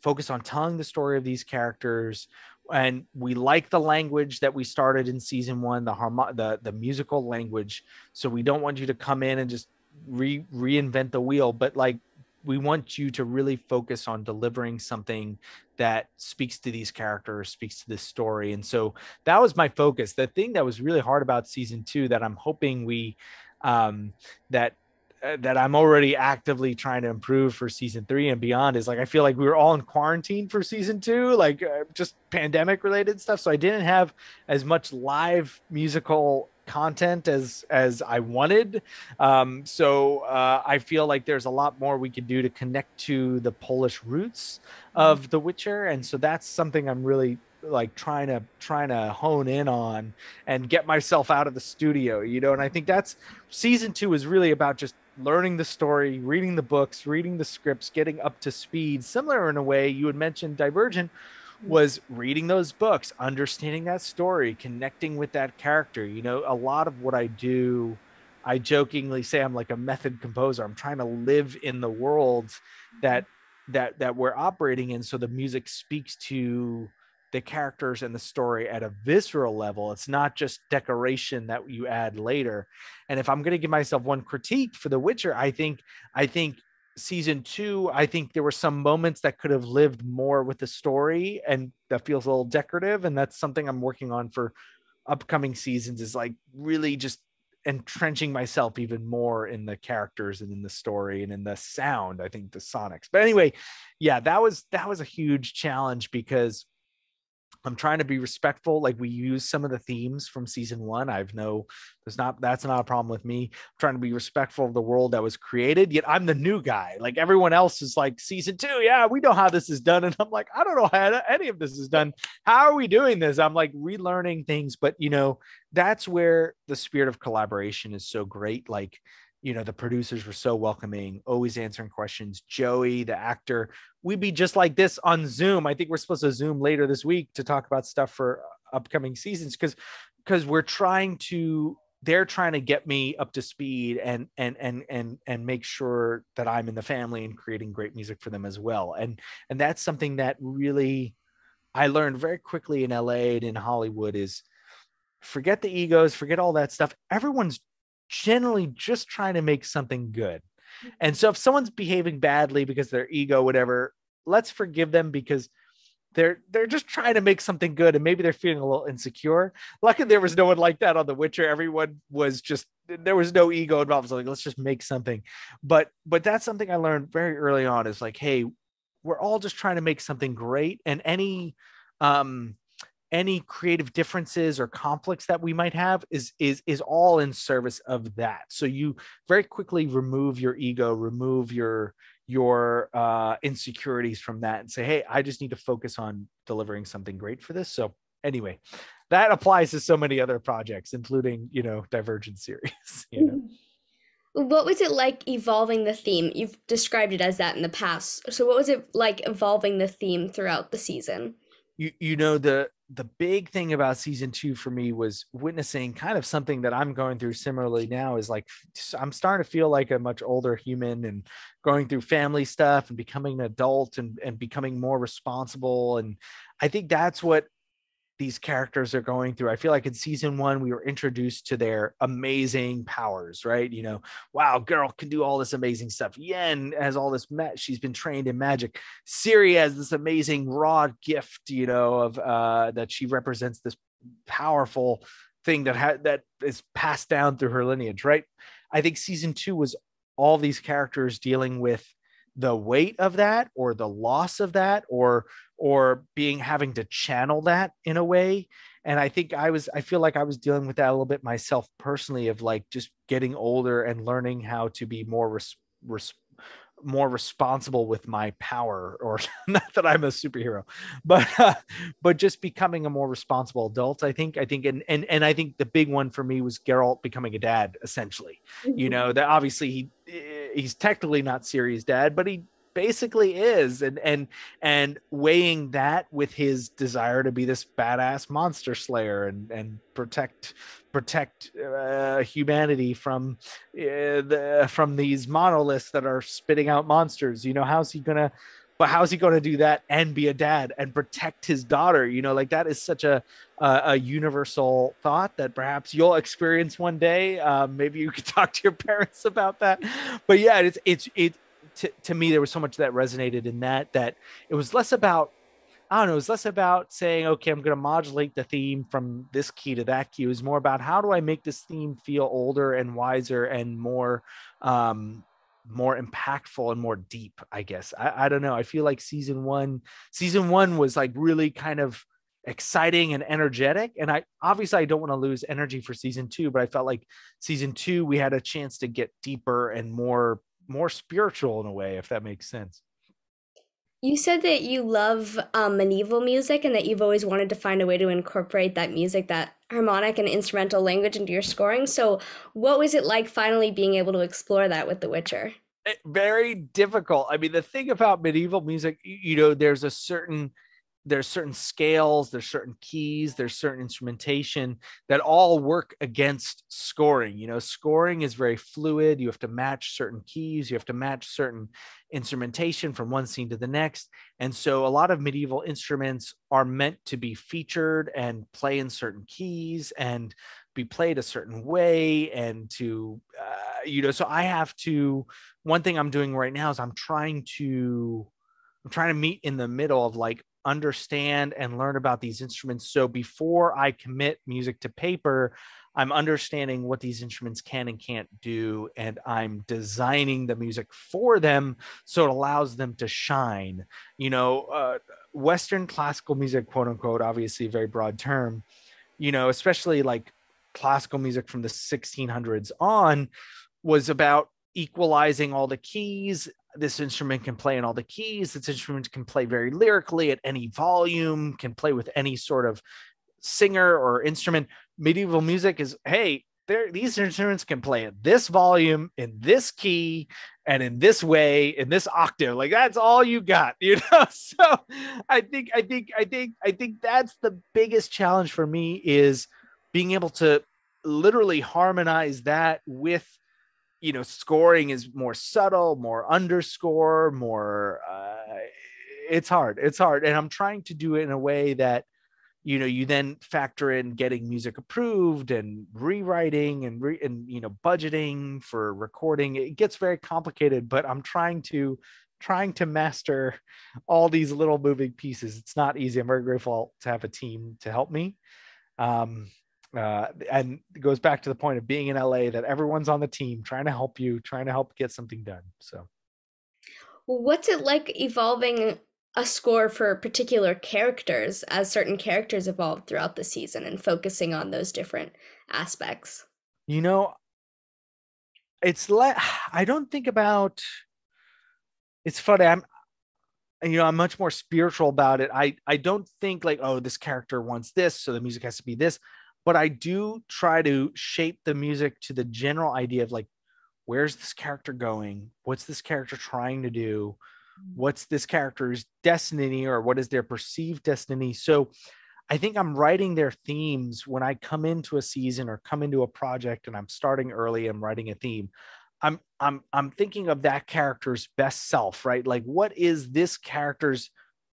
focus on telling the story of these characters and we like the language that we started in season one the the the musical language. So we don't want you to come in and just re reinvent the wheel but like we want you to really focus on delivering something that speaks to these characters speaks to this story. And so that was my focus. The thing that was really hard about season two that i'm hoping we um that that I'm already actively trying to improve for season three and beyond is like I feel like we were all in quarantine for season two, like uh, just pandemic related stuff. So I didn't have as much live musical content as as I wanted. Um, so uh, I feel like there's a lot more we could do to connect to the Polish roots of mm-hmm. The Witcher, and so that's something I'm really like trying to trying to hone in on and get myself out of the studio you know and i think that's season two is really about just learning the story, reading the books, reading the scripts, getting up to speed. Similar in a way, you had mentioned Divergent mm. was reading those books, understanding that story, connecting with that character. You know, a lot of what I do, I jokingly say I'm like a method composer. I'm trying to live in the world that mm. that that we're operating in so the music speaks to the characters and the story at a visceral level. It's not just decoration that you add later. And if I'm going to give myself one critique for The Witcher, I think I think season 2, I think there were some moments that could have lived more with the story and that feels a little decorative and that's something I'm working on for upcoming seasons is like really just entrenching myself even more in the characters and in the story and in the sound i think the sonics but anyway yeah that was that was a huge challenge because I'm trying to be respectful. Like we use some of the themes from season one. I've no, there's not, that's not a problem with me. I'm trying to be respectful of the world that was created. Yet I'm the new guy. Like everyone else is like season two. Yeah, we know how this is done. And I'm like, I don't know how any of this is done. How are we doing this? I'm like relearning things. But, you know, that's where the spirit of collaboration is so great. Like, you know the producers were so welcoming always answering questions. Joey the actor we'd be just like this on zoom. I think we're supposed to zoom later this week to talk about stuff for upcoming seasons because because we're trying to they're trying to get me up to speed and and and and and make sure that i'm in the family and creating great music for them as well. And and that's something that really i learned very quickly in la and in hollywood is forget the egos forget all that stuff. Everyone's generally just trying to make something good. Mm-hmm. And so if someone's behaving badly because their ego, whatever, let's forgive them because they're they're just trying to make something good and maybe they're feeling a little insecure. Luckily there was no one like that on The Witcher. Everyone was just there was no ego involved. So like let's just make something. But but that's something I learned very early on is like, hey, we're all just trying to make something great. And any um any creative differences or conflicts that we might have is is is all in service of that. So you very quickly remove your ego remove your your uh insecurities from that and say hey i just need to focus on delivering something great for this. So anyway that applies to so many other projects including you know divergent series you know? What was it like evolving the theme? You've described it as that in the past. So what was it like evolving the theme throughout the season? You you know the the big thing about season two for me was witnessing kind of something that I'm going through similarly now is like I'm starting to feel like a much older human and going through family stuff and becoming an adult and, and becoming more responsible. And I think that's what these characters are going through. I feel like in season one, we were introduced to their amazing powers, right? You know, wow, girl can do all this amazing stuff. Yen has all this, ma- she's been trained in magic. Ciri has this amazing raw gift, you know, of uh, that she represents this powerful thing that ha- that is passed down through her lineage, right? I think season two was all these characters dealing with the weight of that or the loss of that or or being having to channel that in a way. And i think i was i feel like i was dealing with that a little bit myself personally of like just getting older and learning how to be more res- res- more responsible with my power or not that i'm a superhero but uh, but just becoming a more responsible adult i think i think and and and i think the big one for me was Geralt becoming a dad essentially mm-hmm. you know that obviously he he's technically not Ciri's dad but he basically is and and and weighing that with his desire to be this badass monster slayer and and protect protect uh, humanity from uh, the from these monoliths that are spitting out monsters. You know how's he gonna but how's he going to do that and be a dad and protect his daughter? You know like that is such a a, a universal thought that perhaps you'll experience one day. Um, maybe you could talk to your parents about that. But yeah it's it's it to, to me there was so much that resonated in that that it was less about I don't know, it was less about saying, okay, I'm going to modulate the theme from this key to that key. It was more about how do I make this theme feel older and wiser and more, um, more impactful and more deep, I guess. I, I don't know. I feel like season one, season one was like really kind of exciting and energetic. And I obviously I don't want to lose energy for season two, but I felt like season two, we had a chance to get deeper and more more spiritual in a way, if that makes sense. You said that you love um, medieval music and that you've always wanted to find a way to incorporate that music, that harmonic and instrumental language into your scoring. So, what was it like finally being able to explore that with The Witcher? It, very difficult. I mean, the thing about medieval music, you know, there's a certain there's certain scales, there's certain keys, there's certain instrumentation that all work against scoring. You know, scoring is very fluid. You have to match certain keys, you have to match certain instrumentation from one scene to the next. And so a lot of medieval instruments are meant to be featured and play in certain keys and be played a certain way and to uh, you know so i have to one thing i'm doing right now is i'm trying to i'm trying to meet in the middle of like understand and learn about these instruments. So before I commit music to paper, I'm understanding what these instruments can and can't do, and I'm designing the music for them so it allows them to shine. You know, uh, Western classical music, quote unquote, obviously very broad term, you know, especially like classical music from the 1600s on, was about equalizing all the keys. This instrument can play in all the keys. This instrument can play very lyrically at any volume, can play with any sort of singer or instrument. Medieval music is, hey, these instruments can play at this volume in this key and in this way in this octave like that's all you got you know so i think i think i think i think that's the biggest challenge for me is being able to literally harmonize that with you know scoring is more subtle more underscore more uh, it's hard it's hard and i'm trying to do it in a way that you know you then factor in getting music approved and rewriting and re- and you know budgeting for recording. It gets very complicated but i'm trying to trying to master all these little moving pieces. It's not easy. I'm very grateful to have a team to help me. Um, uh, and it goes back to the point of being in LA that everyone's on the team trying to help you, trying to help get something done. So, what's it like evolving a score for particular characters as certain characters evolve throughout the season and focusing on those different aspects? You know, it's like I don't think about. It's funny. I'm you know i'm much more spiritual about it i i don't think like oh this character wants this so the music has to be this but I do try to shape the music to the general idea of like, where's this character going? What's this character trying to do? Mm. What's this character's destiny or what is their perceived destiny? So I think I'm writing their themes when I come into a season or come into a project and I'm starting early, I'm writing a theme. I'm I'm I'm thinking of that character's best self, right? Like what is this character's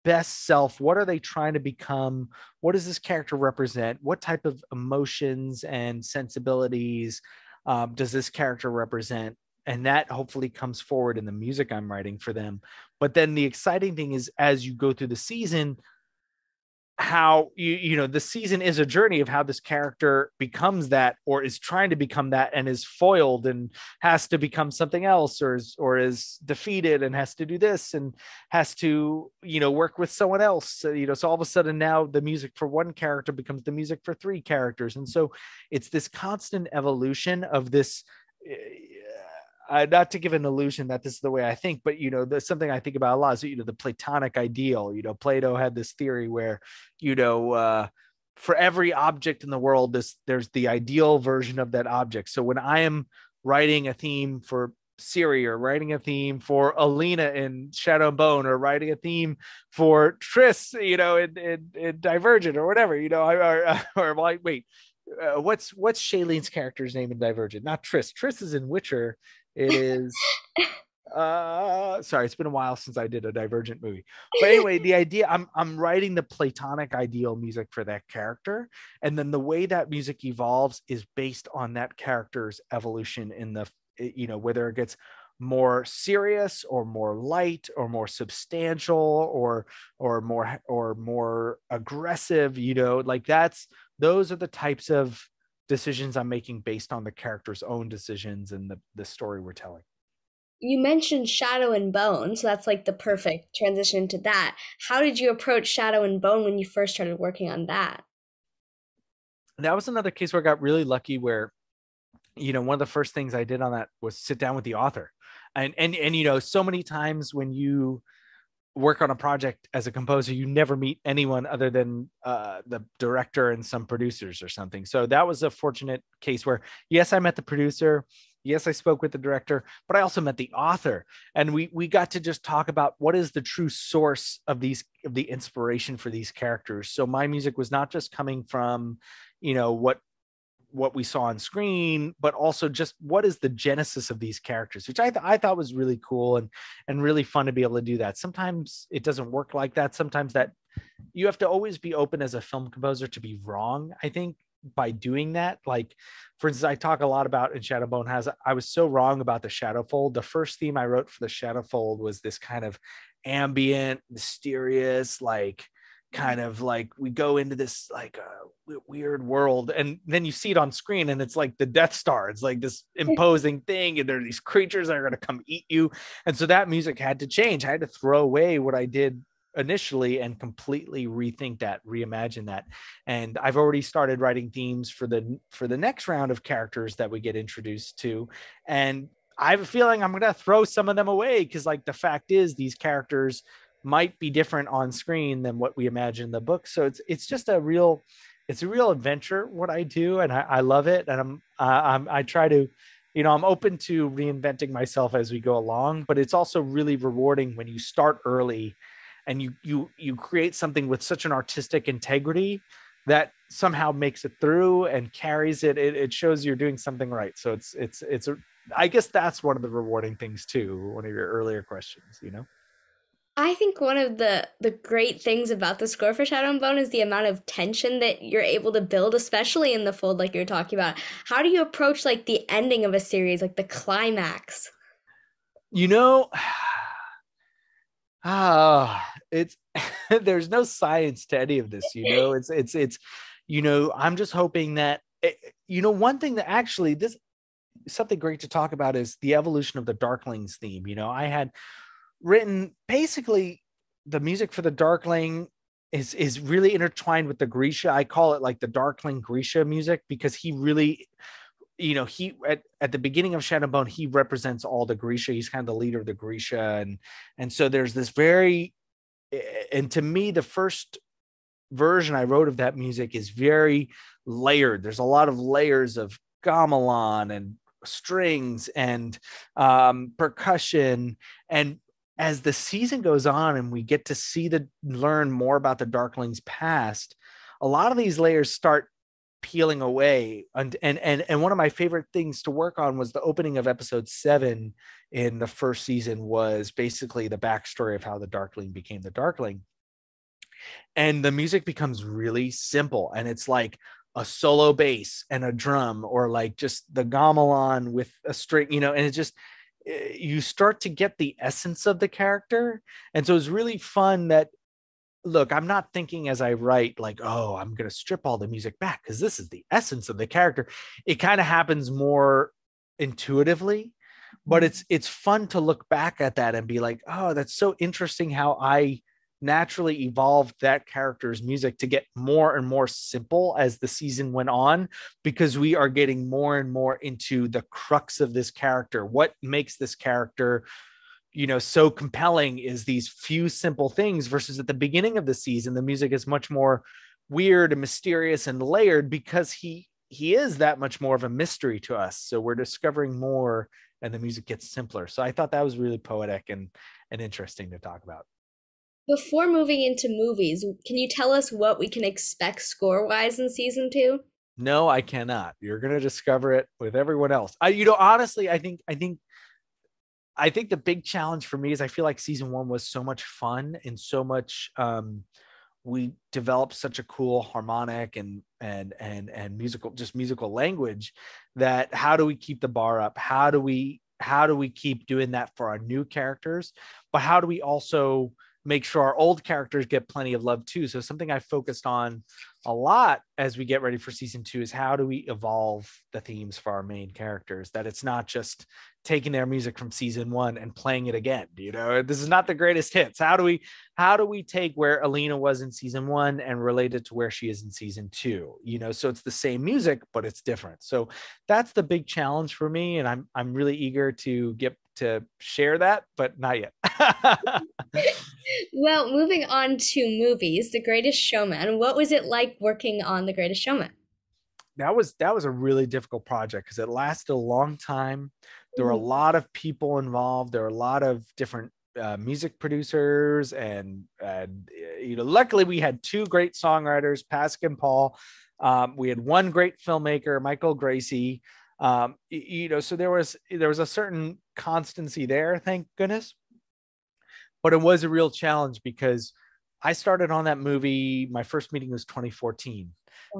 best self? What are they trying to become? What does this character represent? What type of emotions and sensibilities um, does this character represent? And that hopefully comes forward in the music i'm writing for them. But then the exciting thing is as you go through the season how you you know the season is a journey of how this character becomes that or is trying to become that and is foiled and has to become something else or is or is defeated and has to do this and has to you know work with someone else. So, you know so all of a sudden now the music for one character becomes the music for three characters. And so it's this constant evolution of this eh, uh, not to give an illusion that this is the way I think, but you know, there's something I think about a lot is you know the Platonic ideal. You know, Plato had this theory where you know uh, for every object in the world, this there's the ideal version of that object. So when I am writing a theme for Ciri or writing a theme for Alina in Shadow and Bone or writing a theme for Triss, you know, in, in, in Divergent or whatever, you know, or, or, like, wait, uh, what's what's Shailene's character's name in Divergent? Not Triss. Triss is in Witcher it is uh sorry, it's been a while since I did a divergent movie. But anyway, the idea I'm I'm writing the platonic ideal music for that character. And then the way that music evolves is based on that character's evolution in the you know, whether it gets more serious or more light or more substantial or or more or more aggressive you know like that's those are the types of decisions I'm making based on the character's own decisions and the, the story we're telling. You mentioned Shadow and Bone, so that's like the perfect transition to that. How did you approach Shadow and Bone when you first started working on that? That was another case where I got really lucky where you know one of the first things I did on that was sit down with the author. And and and you know so many times when you work on a project as a composer, you never meet anyone other than uh, the director and some producers or something. So that was a fortunate case where, yes, I met the producer. Yes, I spoke with the director, but I also met the author, and we we got to just talk about what is the true source of these of the inspiration for these characters. So my music was not just coming from, you know, what what we saw on screen, but also just what is the genesis of these characters, which I, th- I thought was really cool and and really fun to be able to do that. Sometimes it doesn't work like that. Sometimes that you have to always be open as a film composer to be wrong. I think by doing that, like for instance, I talk a lot about in Shadowbone has I was so wrong about the Shadowfold. The first theme I wrote for the Shadowfold was this kind of ambient, mysterious, like kind of like we go into this like uh, weird world and then you see it on screen and it's like the death star. It's like this imposing thing and there are these creatures that are going to come eat you. And so that music had to change. I had to throw away what i did initially and completely rethink that reimagine that. And i've already started writing themes for the for the next round of characters that we get introduced to. And i have a feeling i'm going to throw some of them away because like the fact is these characters might be different on screen than what we imagine in the book. So it's it's just a real it's a real adventure what i do and i, I love it. And i'm uh, i'm i try to you know i'm open to reinventing myself as we go along but it's also really rewarding when you start early and you you you create something with such an artistic integrity that somehow makes it through and carries it. it it shows you're doing something right. So it's it's it's a i guess that's one of the rewarding things too one of your earlier questions you know I think one of the the great things about the score for Shadow and Bone is the amount of tension that you're able to build, especially in the fold, like you're talking about. How do you approach like the ending of a series, like the climax? You know, ah, it's there's no science to any of this. You know, it's it's it's you know, I'm just hoping that eh, you know one thing that actually this something great to talk about is the evolution of the Darklings theme. You know, I had written basically the music for the Darkling is is really intertwined with the Grisha. I call it like the Darkling Grisha music because he really, you know, he at, at the beginning of Shadowbone, he represents all the Grisha. He's kind of the leader of the Grisha, and and so there's this very, and to me, the first version I wrote of that music is very layered. There's a lot of layers of gamelan and strings and um, percussion and as the season goes on and we get to see the learn more about the darklings past a lot of these layers start peeling away. And and and, and one of my favorite things to work on was the opening of episode seven in the first season was basically the backstory of how the darkling became the darkling. And the music becomes really simple and it's like a solo bass and a drum or like just the gamelan with a string you know and it just you start to get the essence of the character and so it's really fun that look i'm not thinking as i write like oh i'm going to strip all the music back because this is the essence of the character it kind of happens more intuitively but mm-hmm. it's it's fun to look back at that and be like oh that's so interesting how i naturally evolved that character's music to get more and more simple as the season went on because we are getting more and more into the crux of this character. What makes this character you know so compelling is these few simple things versus at the beginning of the season the music is much more weird and mysterious and layered because he he is that much more of a mystery to us. So we're discovering more and the music gets simpler. So i thought that was really poetic and and interesting to talk about before moving into movies, can you tell us what we can expect score wise in season two? No, I cannot. You're gonna discover it with everyone else. I, you know, honestly, I think, I think, I think the big challenge for me is I feel like season one was so much fun and so much. um we developed such a cool harmonic and and and and musical just musical language that how do we keep the bar up how do we how do we keep doing that for our new characters but how do we also make sure our old characters get plenty of love too. So something I focused on a lot as we get ready for season two is how do we evolve the themes for our main characters? That it's not just taking their music from season one and playing it again. You know, this is not the greatest hits. How do we how do we take where Alina was in season one and relate it to where she is in season two? You know, so it's the same music, but it's different. So that's the big challenge for me. And I'm I'm really eager to get to share that, but not yet. well, moving on to movies, The Greatest Showman. What was it like working on The Greatest Showman? That was that was a really difficult project because it lasted a long time. There were a mm-hmm. lot of people involved. There were a lot of different uh, music producers, and, and you know, luckily we had two great songwriters, Pasek and Paul. Um, we had one great filmmaker, Michael Gracey um, you know, so there was there was a certain constancy there, thank goodness. But it was a real challenge because I started on that movie. My first meeting was 2014.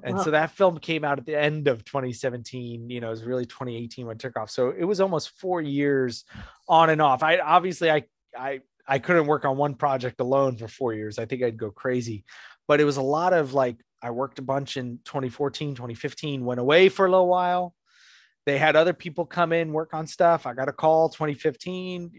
And so that film came out at the end of 2017. You know, it was really 2018 when it took off. So it was almost four years on and off. I obviously I I I couldn't work on one project alone for four years. I think I'd go crazy. but it was a lot of like I worked a bunch in 2014, 2015, went away for a little while, they had other people come in work on stuff. I got a call 2015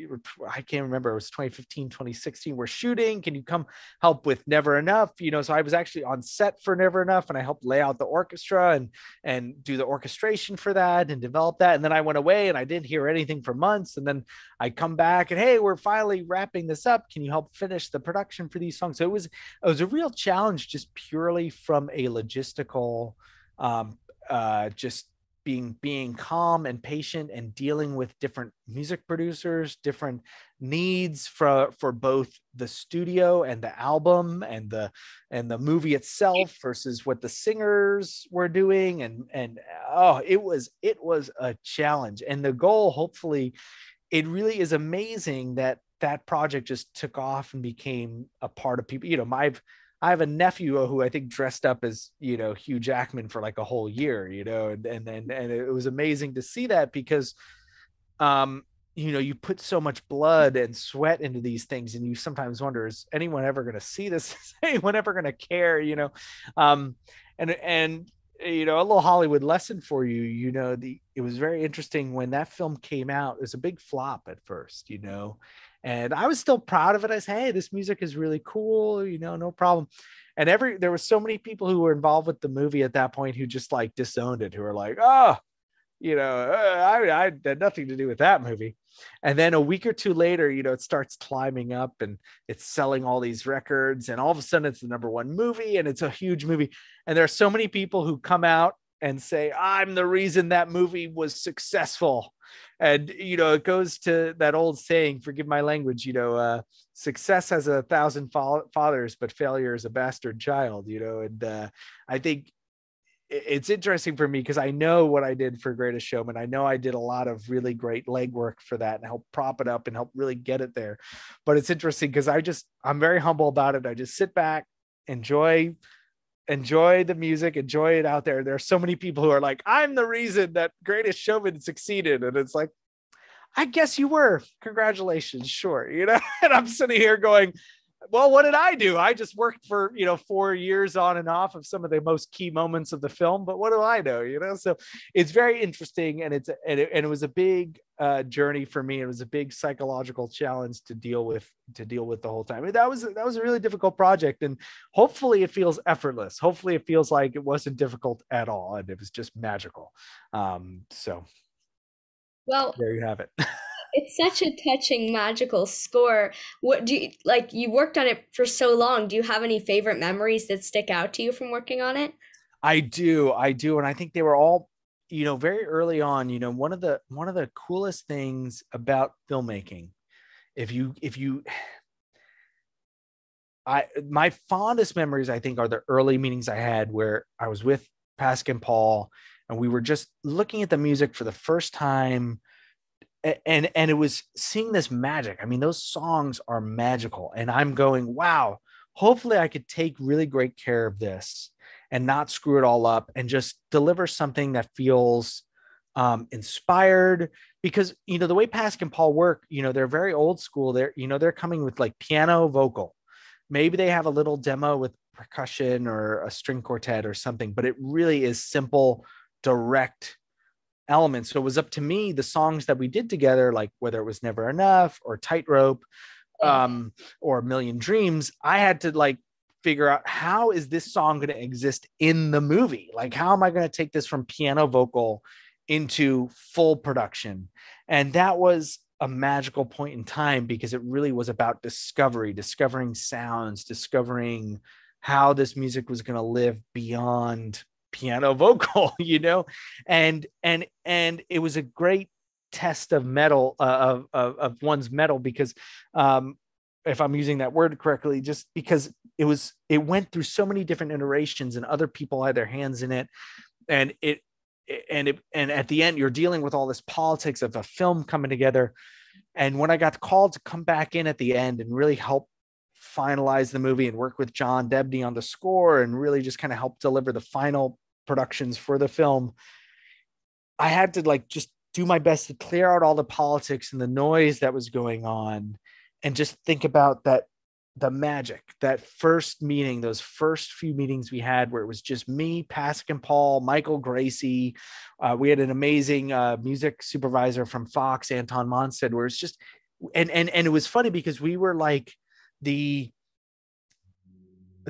i can't remember it was 2015 2016 we're shooting can you come help with never enough? You know so i was actually on set for never enough and i helped lay out the orchestra and and do the orchestration for that and develop that and then i went away and i didn't hear anything for months and then i come back and hey we're finally wrapping this up. Can you help finish the production for these songs? So it was it was a real challenge just purely from a logistical um uh just being being calm and patient and dealing with different music producers different needs for for both the studio and the album and the and the movie itself versus what the singers were doing. And and oh it was it was a challenge. And the goal hopefully it really is amazing that that project just took off and became a part of people you know my I have a nephew who I think dressed up as you know Hugh Jackman for like a whole year, you know, and and and, and it was amazing to see that because, um, you know, you put so much blood and sweat into these things, and you sometimes wonder is anyone ever going to see this? is anyone ever going to care? You know, um, and and you know a little Hollywood lesson for you. You know, the it was very interesting when that film came out. It was a big flop at first, you know, and I was still proud of it. I said, "Hey, this music is really cool," you know, no problem. And every there were so many people who were involved with the movie at that point who just like disowned it, who were like, "Oh, you know, uh, I, I had nothing to do with that movie." And then a week or two later, you know, it starts climbing up and it's selling all these records, and all of a sudden, it's the number one movie, and it's a huge movie. And there are so many people who come out and say, "I'm the reason that movie was successful." and you know it goes to that old saying forgive my language you know uh, success has a thousand fa- fathers but failure is a bastard child you know and uh, i think it's interesting for me because I know what I did for Greatest Showman. I know I did a lot of really great legwork for that and help prop it up and help really get it there. But it's interesting because I just I'm very humble about it. I just sit back, enjoy enjoy the music, enjoy it out there. There are so many people who are like, I'm the reason that Greatest Showman succeeded. And it's like, I guess you were. Congratulations, sure. You know, and I'm sitting here going, well, what did I do? I just worked for, you know, four years on and off of some of the most key moments of the film, but what do I know? You know, so it's very interesting. And it's, and it, and it was a big uh, journey for me. It was a big psychological challenge to deal with, to deal with the whole time. I mean, that was, that was a really difficult project. And hopefully it feels effortless. Hopefully it feels like it wasn't difficult at all. And it was just magical. Um, so well, there you have it. it's such a touching magical score. What do you like you worked on it for so long. Do you have any favorite memories that stick out to you from working on it? I do i do and i think they were all you know very early on you know one of the one of the coolest things about filmmaking if you if you i my fondest memories i think are the early meetings i had where i was with Pasek and Paul and we were just looking at the music for the first time and and it was seeing this magic. I mean those songs are magical and i'm going wow hopefully i could take really great care of this and not screw it all up and just deliver something that feels um, inspired. Because you know the way Pasek and Paul work you know they're very old school. They're you know they're coming with like piano vocal. Maybe they have a little demo with percussion or a string quartet or something but it really is simple direct elements. So it was up to me, the songs that we did together, like whether it was Never Enough or Tightrope um, or Million Dreams, I had to like figure out how is this song going to exist in the movie? Like, how am I going to take this from piano vocal into full production? And that was a magical point in time because it really was about discovery, discovering sounds, discovering how this music was going to live beyond piano vocal you know? And and and it was a great test of metal uh, of, of, of one's metal because um if i'm using that word correctly just because it was it went through so many different iterations and other people had their hands in it. And it and it and at the end you're dealing with all this politics of a film coming together. And when i got called to come back in at the end and really help finalize the movie and work with john debney on the score and really just kind of help deliver the final productions for the film, I had to like just do my best to clear out all the politics and the noise that was going on and just think about that the magic that first meeting those first few meetings we had where it was just me pasek and paul Michael Gracey uh, we had an amazing uh, music supervisor from fox Anton Monsted where it's just and and and it was funny because we were like the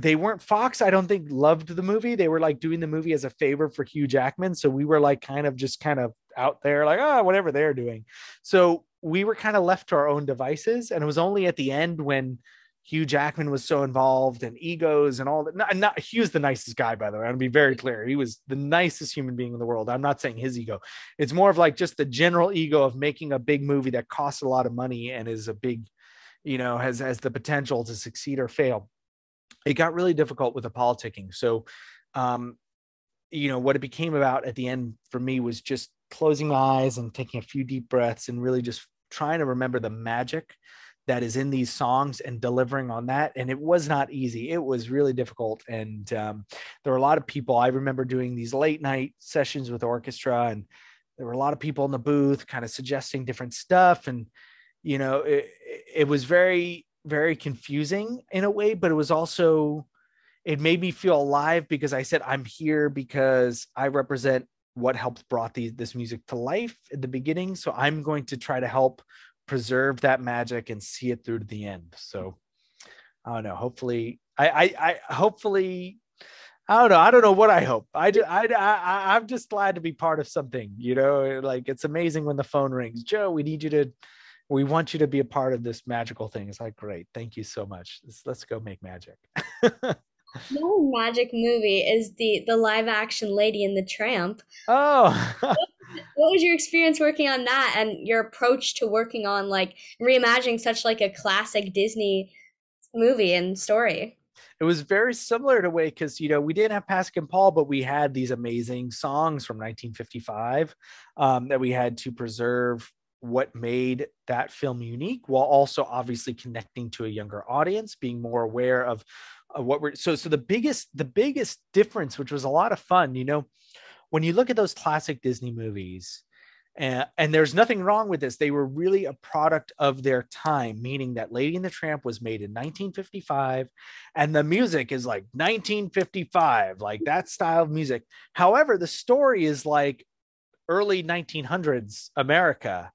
they weren't Fox, I don't think loved the movie. They were like doing the movie as a favor for Hugh Jackman. So we were like kind of just kind of out there, like, oh, whatever they're doing. So we were kind of left to our own devices. And it was only at the end when Hugh Jackman was so involved and egos and all that. Not, not Hugh's the nicest guy, by the way. I'm gonna be very clear. He was the nicest human being in the world. I'm not saying his ego. It's more of like just the general ego of making a big movie that costs a lot of money and is a big, you know, has has the potential to succeed or fail it got really difficult with the politicking. So, um, you know, what it became about at the end for me was just closing my eyes and taking a few deep breaths and really just trying to remember the magic that is in these songs and delivering on that. And it was not easy. It was really difficult. And um, there were a lot of people. I remember doing these late night sessions with orchestra, and there were a lot of people in the booth kind of suggesting different stuff. And, you know, it, it was very very confusing in a way, but it was also it made me feel alive because I said I'm here because I represent what helped brought this music to life at the beginning. So I'm going to try to help preserve that magic and see it through to the end. So I don't know. Hopefully, I I, I hopefully I don't know. I don't know what I hope. I, do. I, I, I'm just glad to be part of something, you know, like it's amazing when the phone rings. Joe, we need you to we want you to be a part of this magical thing. It's like, great, thank you so much. Let's, let's go make magic. No magic movie is the the live action Lady and the Tramp. Oh. what, what was your experience working on that and your approach to working on like reimagining such like a classic Disney movie and story? It was very similar to way because you know we didn't have Pasek and Paul, but we had these amazing songs from 1955 um, that we had to preserve what made that film unique while also obviously connecting to a younger audience being more aware of, what we're so so the biggest the biggest difference which was a lot of fun you know when you look at those classic disney movies and, and there's nothing wrong with this they were really a product of their time meaning that lady and the tramp was made in 1955 and the music is like 1955 like that style of music. However the story is like early 1900s America.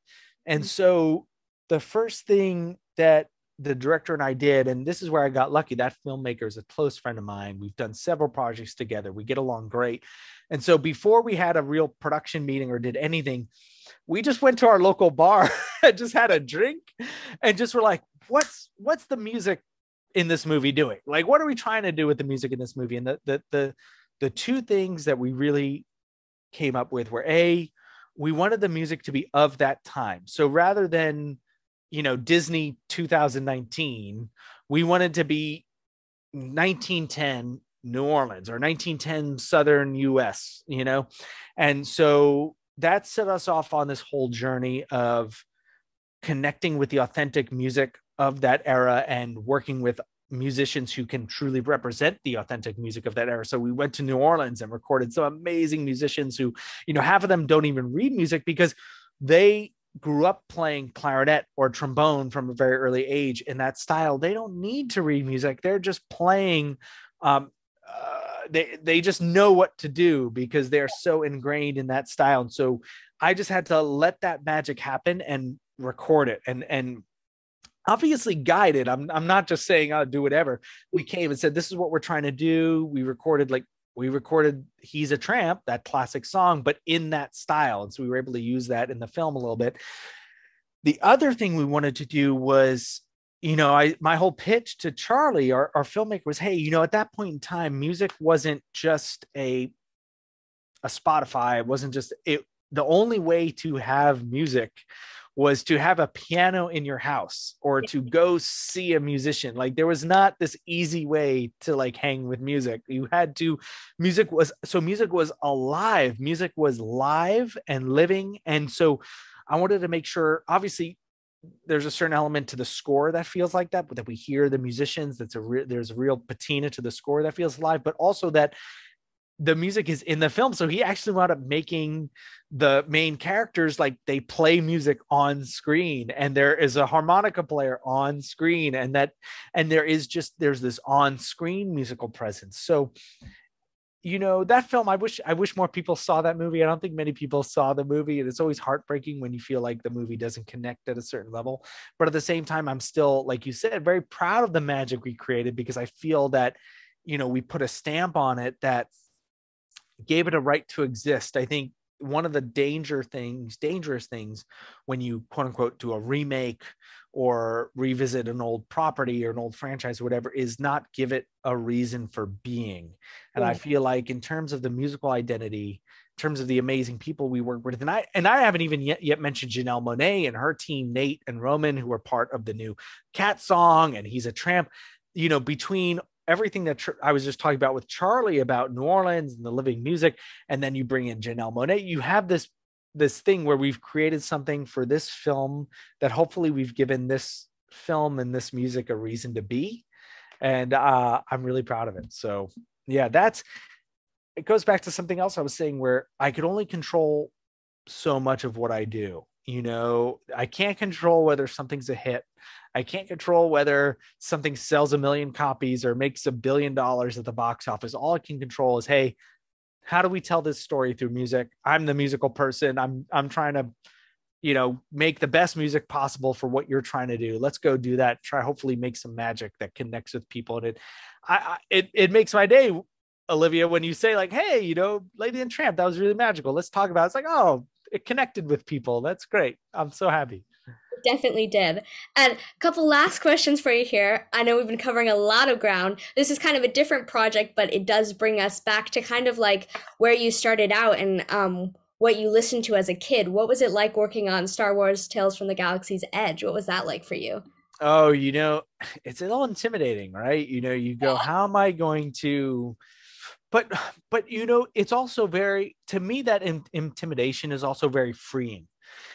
And mm-hmm. so the first thing that the director and I did, and this is where I got lucky. That filmmaker is a close friend of mine. We've done several projects together. We get along great. And so before we had a real production meeting or did anything, we just went to our local bar and just had a drink and just were like, what's what's the music in this movie doing? Like, what are we trying to do with the music in this movie? And the the the the two things that we really came up with were a we wanted the music to be of that time. So rather than you know Disney 2019, we wanted to be 1910 New Orleans or 1910 Southern US, you know? And so that set us off on this whole journey of connecting with the authentic music of that era and working with musicians who can truly represent the authentic music of that era. So we went to New Orleans and recorded some amazing musicians who, you know, half of them don't even read music because they grew up playing clarinet or trombone from a very early age in that style. They don't need to read music. They're just playing um, uh, they they just know what to do because they're so ingrained in that style. And so I just had to let that magic happen and record it and and obviously guided. I'm I'm not just saying I'll do whatever. We came and said this is what we're trying to do. We recorded like we recorded He's a Tramp, that classic song, but in that style. And so we were able to use that in the film a little bit. The other thing we wanted to do was, you know, I my whole pitch to Charlie, our, our filmmaker, was, hey, you know, at that point in time, music wasn't just a a Spotify, it wasn't just it the only way to have music was to have a piano in your house or to go see a musician. Like there was not this easy way to like hang with music. You had to music was so music was alive. Music was live and living. And so i wanted to make sure obviously there's a certain element to the score that feels like that but that we hear the musicians that's a re- there's a real patina to the score that feels alive but also that the music is in the film. So he actually wound up making the main characters like they play music on screen and there is a harmonica player on screen and that and there is just there's this on screen musical presence. So you know that film i wish i wish more people saw that movie i don't think many people saw the movie and it's always heartbreaking when you feel like the movie doesn't connect at a certain level but at the same time i'm still like you said very proud of the magic we created because i feel that you know we put a stamp on it that gave it a right to exist. I think one of the danger things, dangerous things when you quote unquote do a remake or revisit an old property or an old franchise or whatever is not give it a reason for being. And. I feel like in terms of the musical identity, in terms of the amazing people we work with, and I and I haven't even yet yet mentioned Janelle Monáe and her team, Nate and Roman, who are part of the new cat song, and he's a tramp. You know, between everything that tr- I was just talking about with Charlie about New Orleans and the living music, and then you bring in Janelle Monáe, you have this this thing where we've created something for this film that hopefully we've given this film and this music a reason to be, and uh, I'm really proud of it. So yeah, that's it. Goes back to something else I was saying where I could only control so much of what I do. You know, I can't control whether something's a hit. I can't control whether something sells a million copies or makes a billion dollars at the box office. All I can control is, hey, how do we tell this story through music? I'm the musical person. I'm I'm trying to, you know, make the best music possible for what you're trying to do. Let's go do that. Try hopefully make some magic that connects with people. And it, I, I it it makes my day, Olivia, when you say like, hey, you know, Lady and Tramp, that was really magical. Let's talk about. It. It's like, oh, it connected with people. That's great. I'm so happy definitely did. And a couple last questions for you here. I know we've been covering a lot of ground. This is kind of a different project, but it does bring us back to kind of like where you started out and um, what you listened to as a kid. What was it like working on Star Wars Tales from the Galaxy's Edge? What was that like for you? Oh, you know, it's a little intimidating, right? You know, you go, yeah. how am I going to but but you know it's also very to me that in, intimidation is also very freeing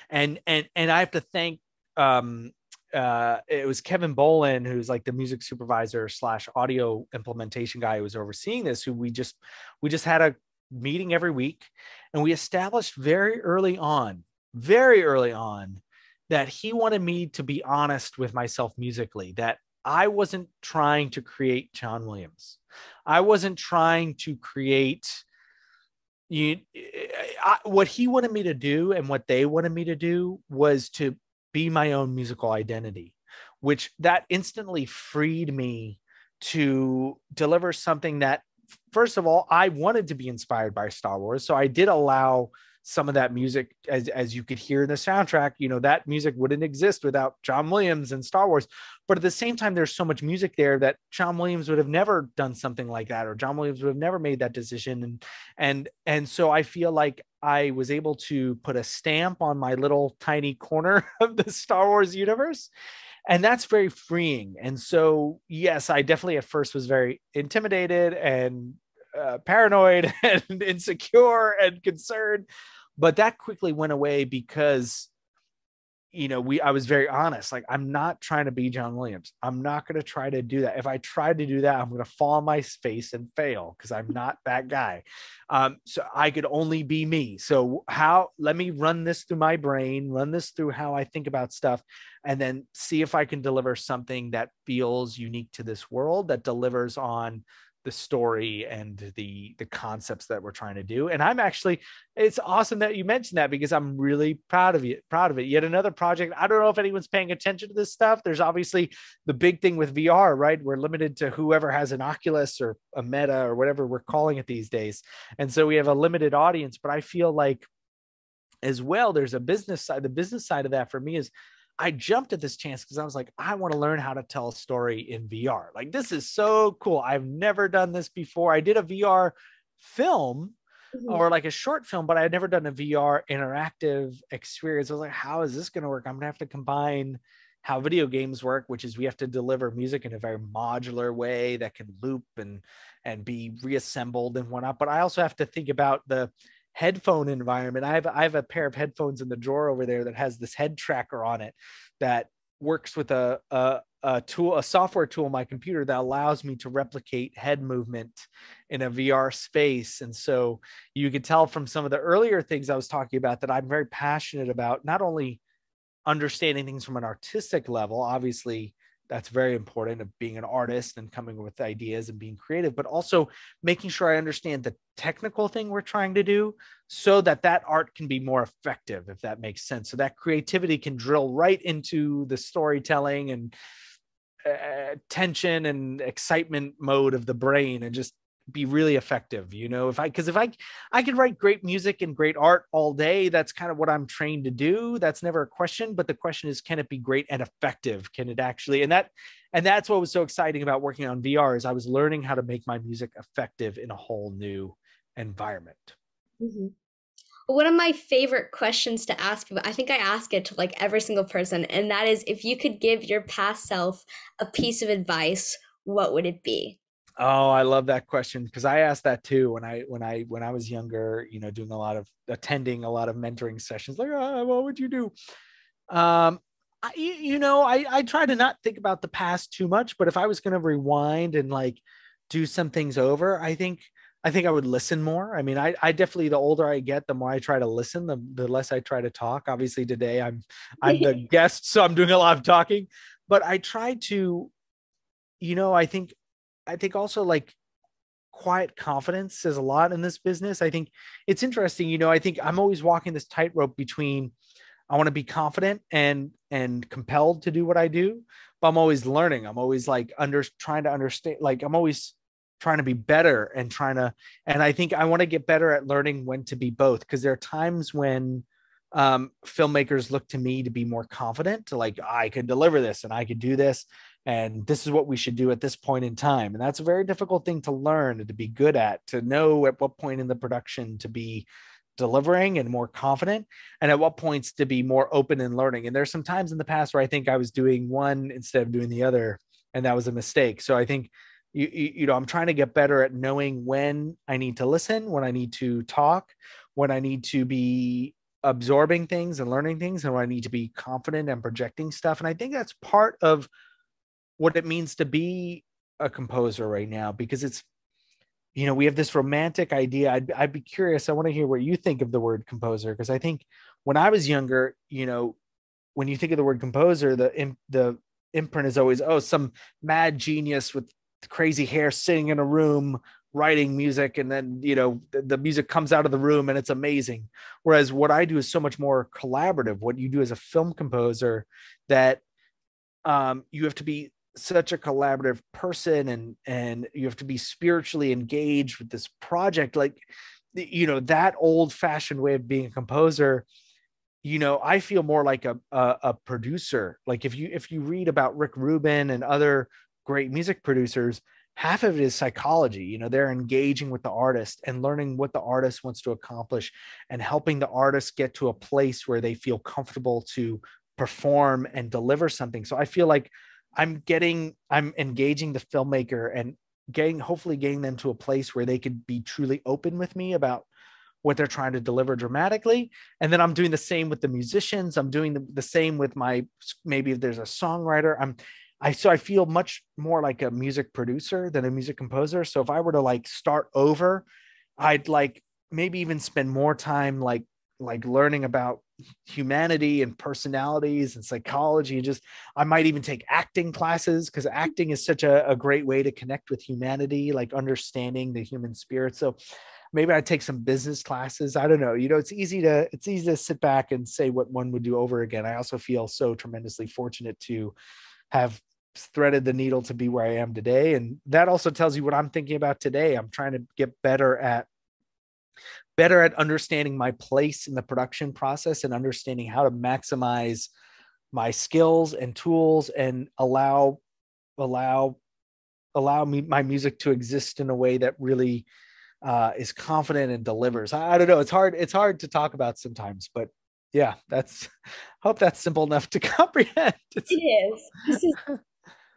and and and i have to thank um uh, it was Kevin Bolin, who's like the music supervisor slash audio implementation guy who was overseeing this, who we just we just had a meeting every week and we established very early on, very early on, that he wanted me to be honest with myself musically, that I wasn't trying to create John Williams. I wasn't trying to create you I, what he wanted me to do and what they wanted me to do was to be my own musical identity, which that instantly freed me to deliver something that, first of all, I wanted to be inspired by Star Wars. So I did allow some of that music as, as you could hear in the soundtrack you know that music wouldn't exist without john williams and star wars. But at the same time there's so much music there that john williams would have never done something like that or john williams would have never made that decision. And and and so i feel like i was able to put a stamp on my little tiny corner of the star wars universe. And that's very freeing. And so yes i definitely at first was very intimidated and uh, paranoid and insecure and concerned. But that quickly went away because you know we i was very honest. Like i'm not trying to be john williams. I'm not going to try to do that. If i try to do that i'm going to fall on my face and fail because i'm not that guy. Um, so i could only be me. So how let me run this through my brain run this through how i think about stuff and then see if i can deliver something that feels unique to this world that delivers on the story and the the concepts that we're trying to do and i'm actually it's awesome that you mentioned that because i'm really proud of you proud of it. Yet another project i don't know if anyone's paying attention to this stuff. There's obviously the big thing with vr right? We're limited to whoever has an oculus or a meta or whatever we're calling it these days. And so we have a limited audience but i feel like as well there's a business side the business side of that for me is I jumped at this chance because I was like, I want to learn how to tell a story in VR. Like, this is so cool. I've never done this before. I did a VR film mm-hmm. or like a short film, but I had never done a VR interactive experience. I was like, how is this going to work? I'm going to have to combine how video games work, which is we have to deliver music in a very modular way that can loop and and be reassembled and whatnot. But I also have to think about the headphone environment. I have I have a pair of headphones in the drawer over there that has this head tracker on it that works with a a, a tool, a software tool on my computer that allows me to replicate head movement in a VR space. And so you could tell from some of the earlier things I was talking about that I'm very passionate about not only understanding things from an artistic level, obviously that's very important of being an artist and coming with ideas and being creative but also making sure i understand the technical thing we're trying to do so that that art can be more effective if that makes sense. So that creativity can drill right into the storytelling and uh, tension and excitement mode of the brain and just be really effective you know? If i because if i i could write great music and great art all day that's kind of what i'm trained to do. That's never a question but the question is can it be great and effective? Can it actually and that and that's what was so exciting about working on vr is i was learning how to make my music effective in a whole new environment. Mm-hmm. one of my favorite questions to ask people i think i ask it to like every single person and that is if you could give your past self a piece of advice what would it be Oh, I love that question because I asked that too when I when I when I was younger, you know, doing a lot of attending a lot of mentoring sessions. Like, oh, what would you do? Um, I, you know, I I try to not think about the past too much, but if I was going to rewind and like do some things over, I think I think I would listen more. I mean, I, I definitely the older I get, the more I try to listen, the, the less I try to talk. Obviously, today I'm I'm the guest, so I'm doing a lot of talking. But I try to, you know, I think I think also like quiet confidence says a lot in this business. I think it's interesting, you know, I think I'm always walking this tightrope between I want to be confident and and compelled to do what I do, but I'm always learning. I'm always like under trying to understand like I'm always trying to be better and trying to and I think I want to get better at learning when to be both because there are times when um, filmmakers look to me to be more confident to like I can deliver this and I can do this and this is what we should do at this point in time. And that's a very difficult thing to learn and to be good at to know at what point in the production to be delivering and more confident and at what points to be more open and learning. And there's some times in the past where i think i was doing one instead of doing the other and that was a mistake. So i think you, you know i'm trying to get better at knowing when i need to listen when i need to talk when i need to be absorbing things and learning things and when i need to be confident and projecting stuff. And i think that's part of what it means to be a composer right now because it's you know we have this romantic idea. I'd, I'd be curious. I want to hear what you think of the word composer because i think when i was younger you know when you think of the word composer the the imprint is always oh some mad genius with crazy hair sitting in a room writing music and then you know the, music comes out of the room and it's amazing. Whereas what i do is so much more collaborative. What you do as a film composer that um, you have to be such a collaborative person and and you have to be spiritually engaged with this project like you know that old fashioned way of being a composer you know i feel more like a, a, a producer. Like if you if you read about rick rubin and other great music producers half of it is psychology. You know they're engaging with the artist and learning what the artist wants to accomplish and helping the artist get to a place where they feel comfortable to perform and deliver something. So i feel like I'm getting, I'm engaging the filmmaker and getting, hopefully getting them to a place where they could be truly open with me about what they're trying to deliver dramatically. And then I'm doing the same with the musicians. I'm doing the, the same with my, maybe if there's a songwriter, I'm, I, so I feel much more like a music producer than a music composer. So if I were to like start over, I'd like maybe even spend more time like like learning about humanity and personalities and psychology and just i might even take acting classes because acting is such a, a great way to connect with humanity like understanding the human spirit. So maybe i take some business classes. I don't know you know it's easy to it's easy to sit back and say what one would do over again. I also feel so tremendously fortunate to have threaded the needle to be where i am today. And that also tells you what i'm thinking about today. I'm trying to get better at better at understanding my place in the production process and understanding how to maximize my skills and tools and allow allow allow me my music to exist in a way that really uh, is confident and delivers. I, I, don't know. It's hard. It's hard to talk about sometimes, but yeah, that's. hope that's simple enough to comprehend. It's, it is. This is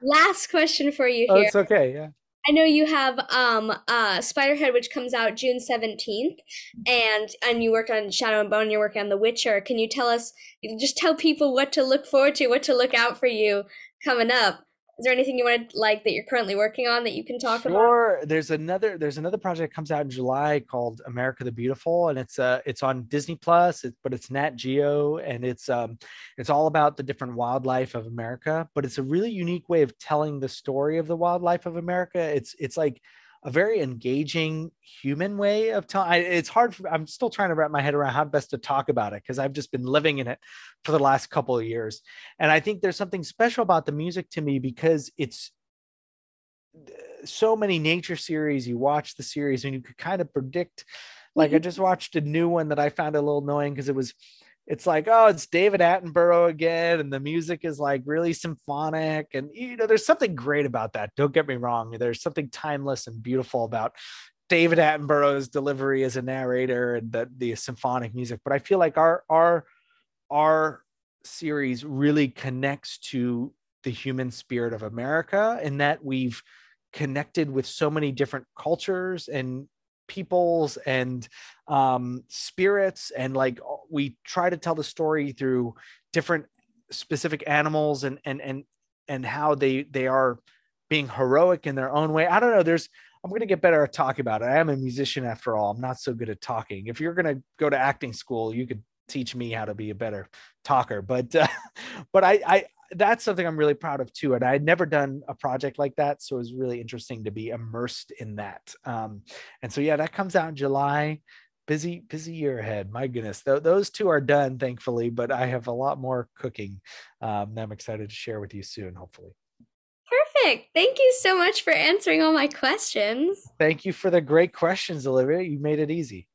last question for you here. Oh, it's okay. Yeah. I know you have um uh Spiderhead which comes out June 17th and and you work on Shadow and Bone, you're working on The Witcher. Can you tell us just tell people what to look forward to, what to look out for you coming up is there anything you want to like that you're currently working on that you can talk sure. about? Sure. There's another there's another project that comes out in July called America the Beautiful, and it's uh it's on Disney Plus, it's, but it's Nat Geo, and it's um it's all about the different wildlife of America. But it's a really unique way of telling the story of the wildlife of America. It's it's like a very engaging human way of telling it's hard for, i'm still trying to wrap my head around how best to talk about it because i've just been living in it for the last couple of years and i think there's something special about the music to me because it's so many nature series you watch the series and you could kind of predict like i mm-hmm. just watched a new one that i found a little annoying because it was it's like oh it's david attenborough again and the music is like really symphonic and you know there's something great about that don't get me wrong there's something timeless and beautiful about david attenborough's delivery as a narrator and the, the symphonic music but i feel like our our our series really connects to the human spirit of america in that we've connected with so many different cultures and peoples and um, spirits. And like we try to tell the story through different specific animals and and and and how they they are being heroic in their own way. I don't know. There's i'm going to get better at talking about it. I am a musician after all. I'm not so good at talking. If you're going to go to acting school you could teach me how to be a better talker. But uh, but I, I that's something I'm really proud of too. And I had never done a project like that. So it was really interesting to be immersed in that. Um, and so, yeah, that comes out in July. Busy, busy year ahead. My goodness. Th- those two are done, thankfully, but I have a lot more cooking um, that I'm excited to share with you soon, hopefully. Perfect. Thank you so much for answering all my questions. Thank you for the great questions, Olivia. You made it easy.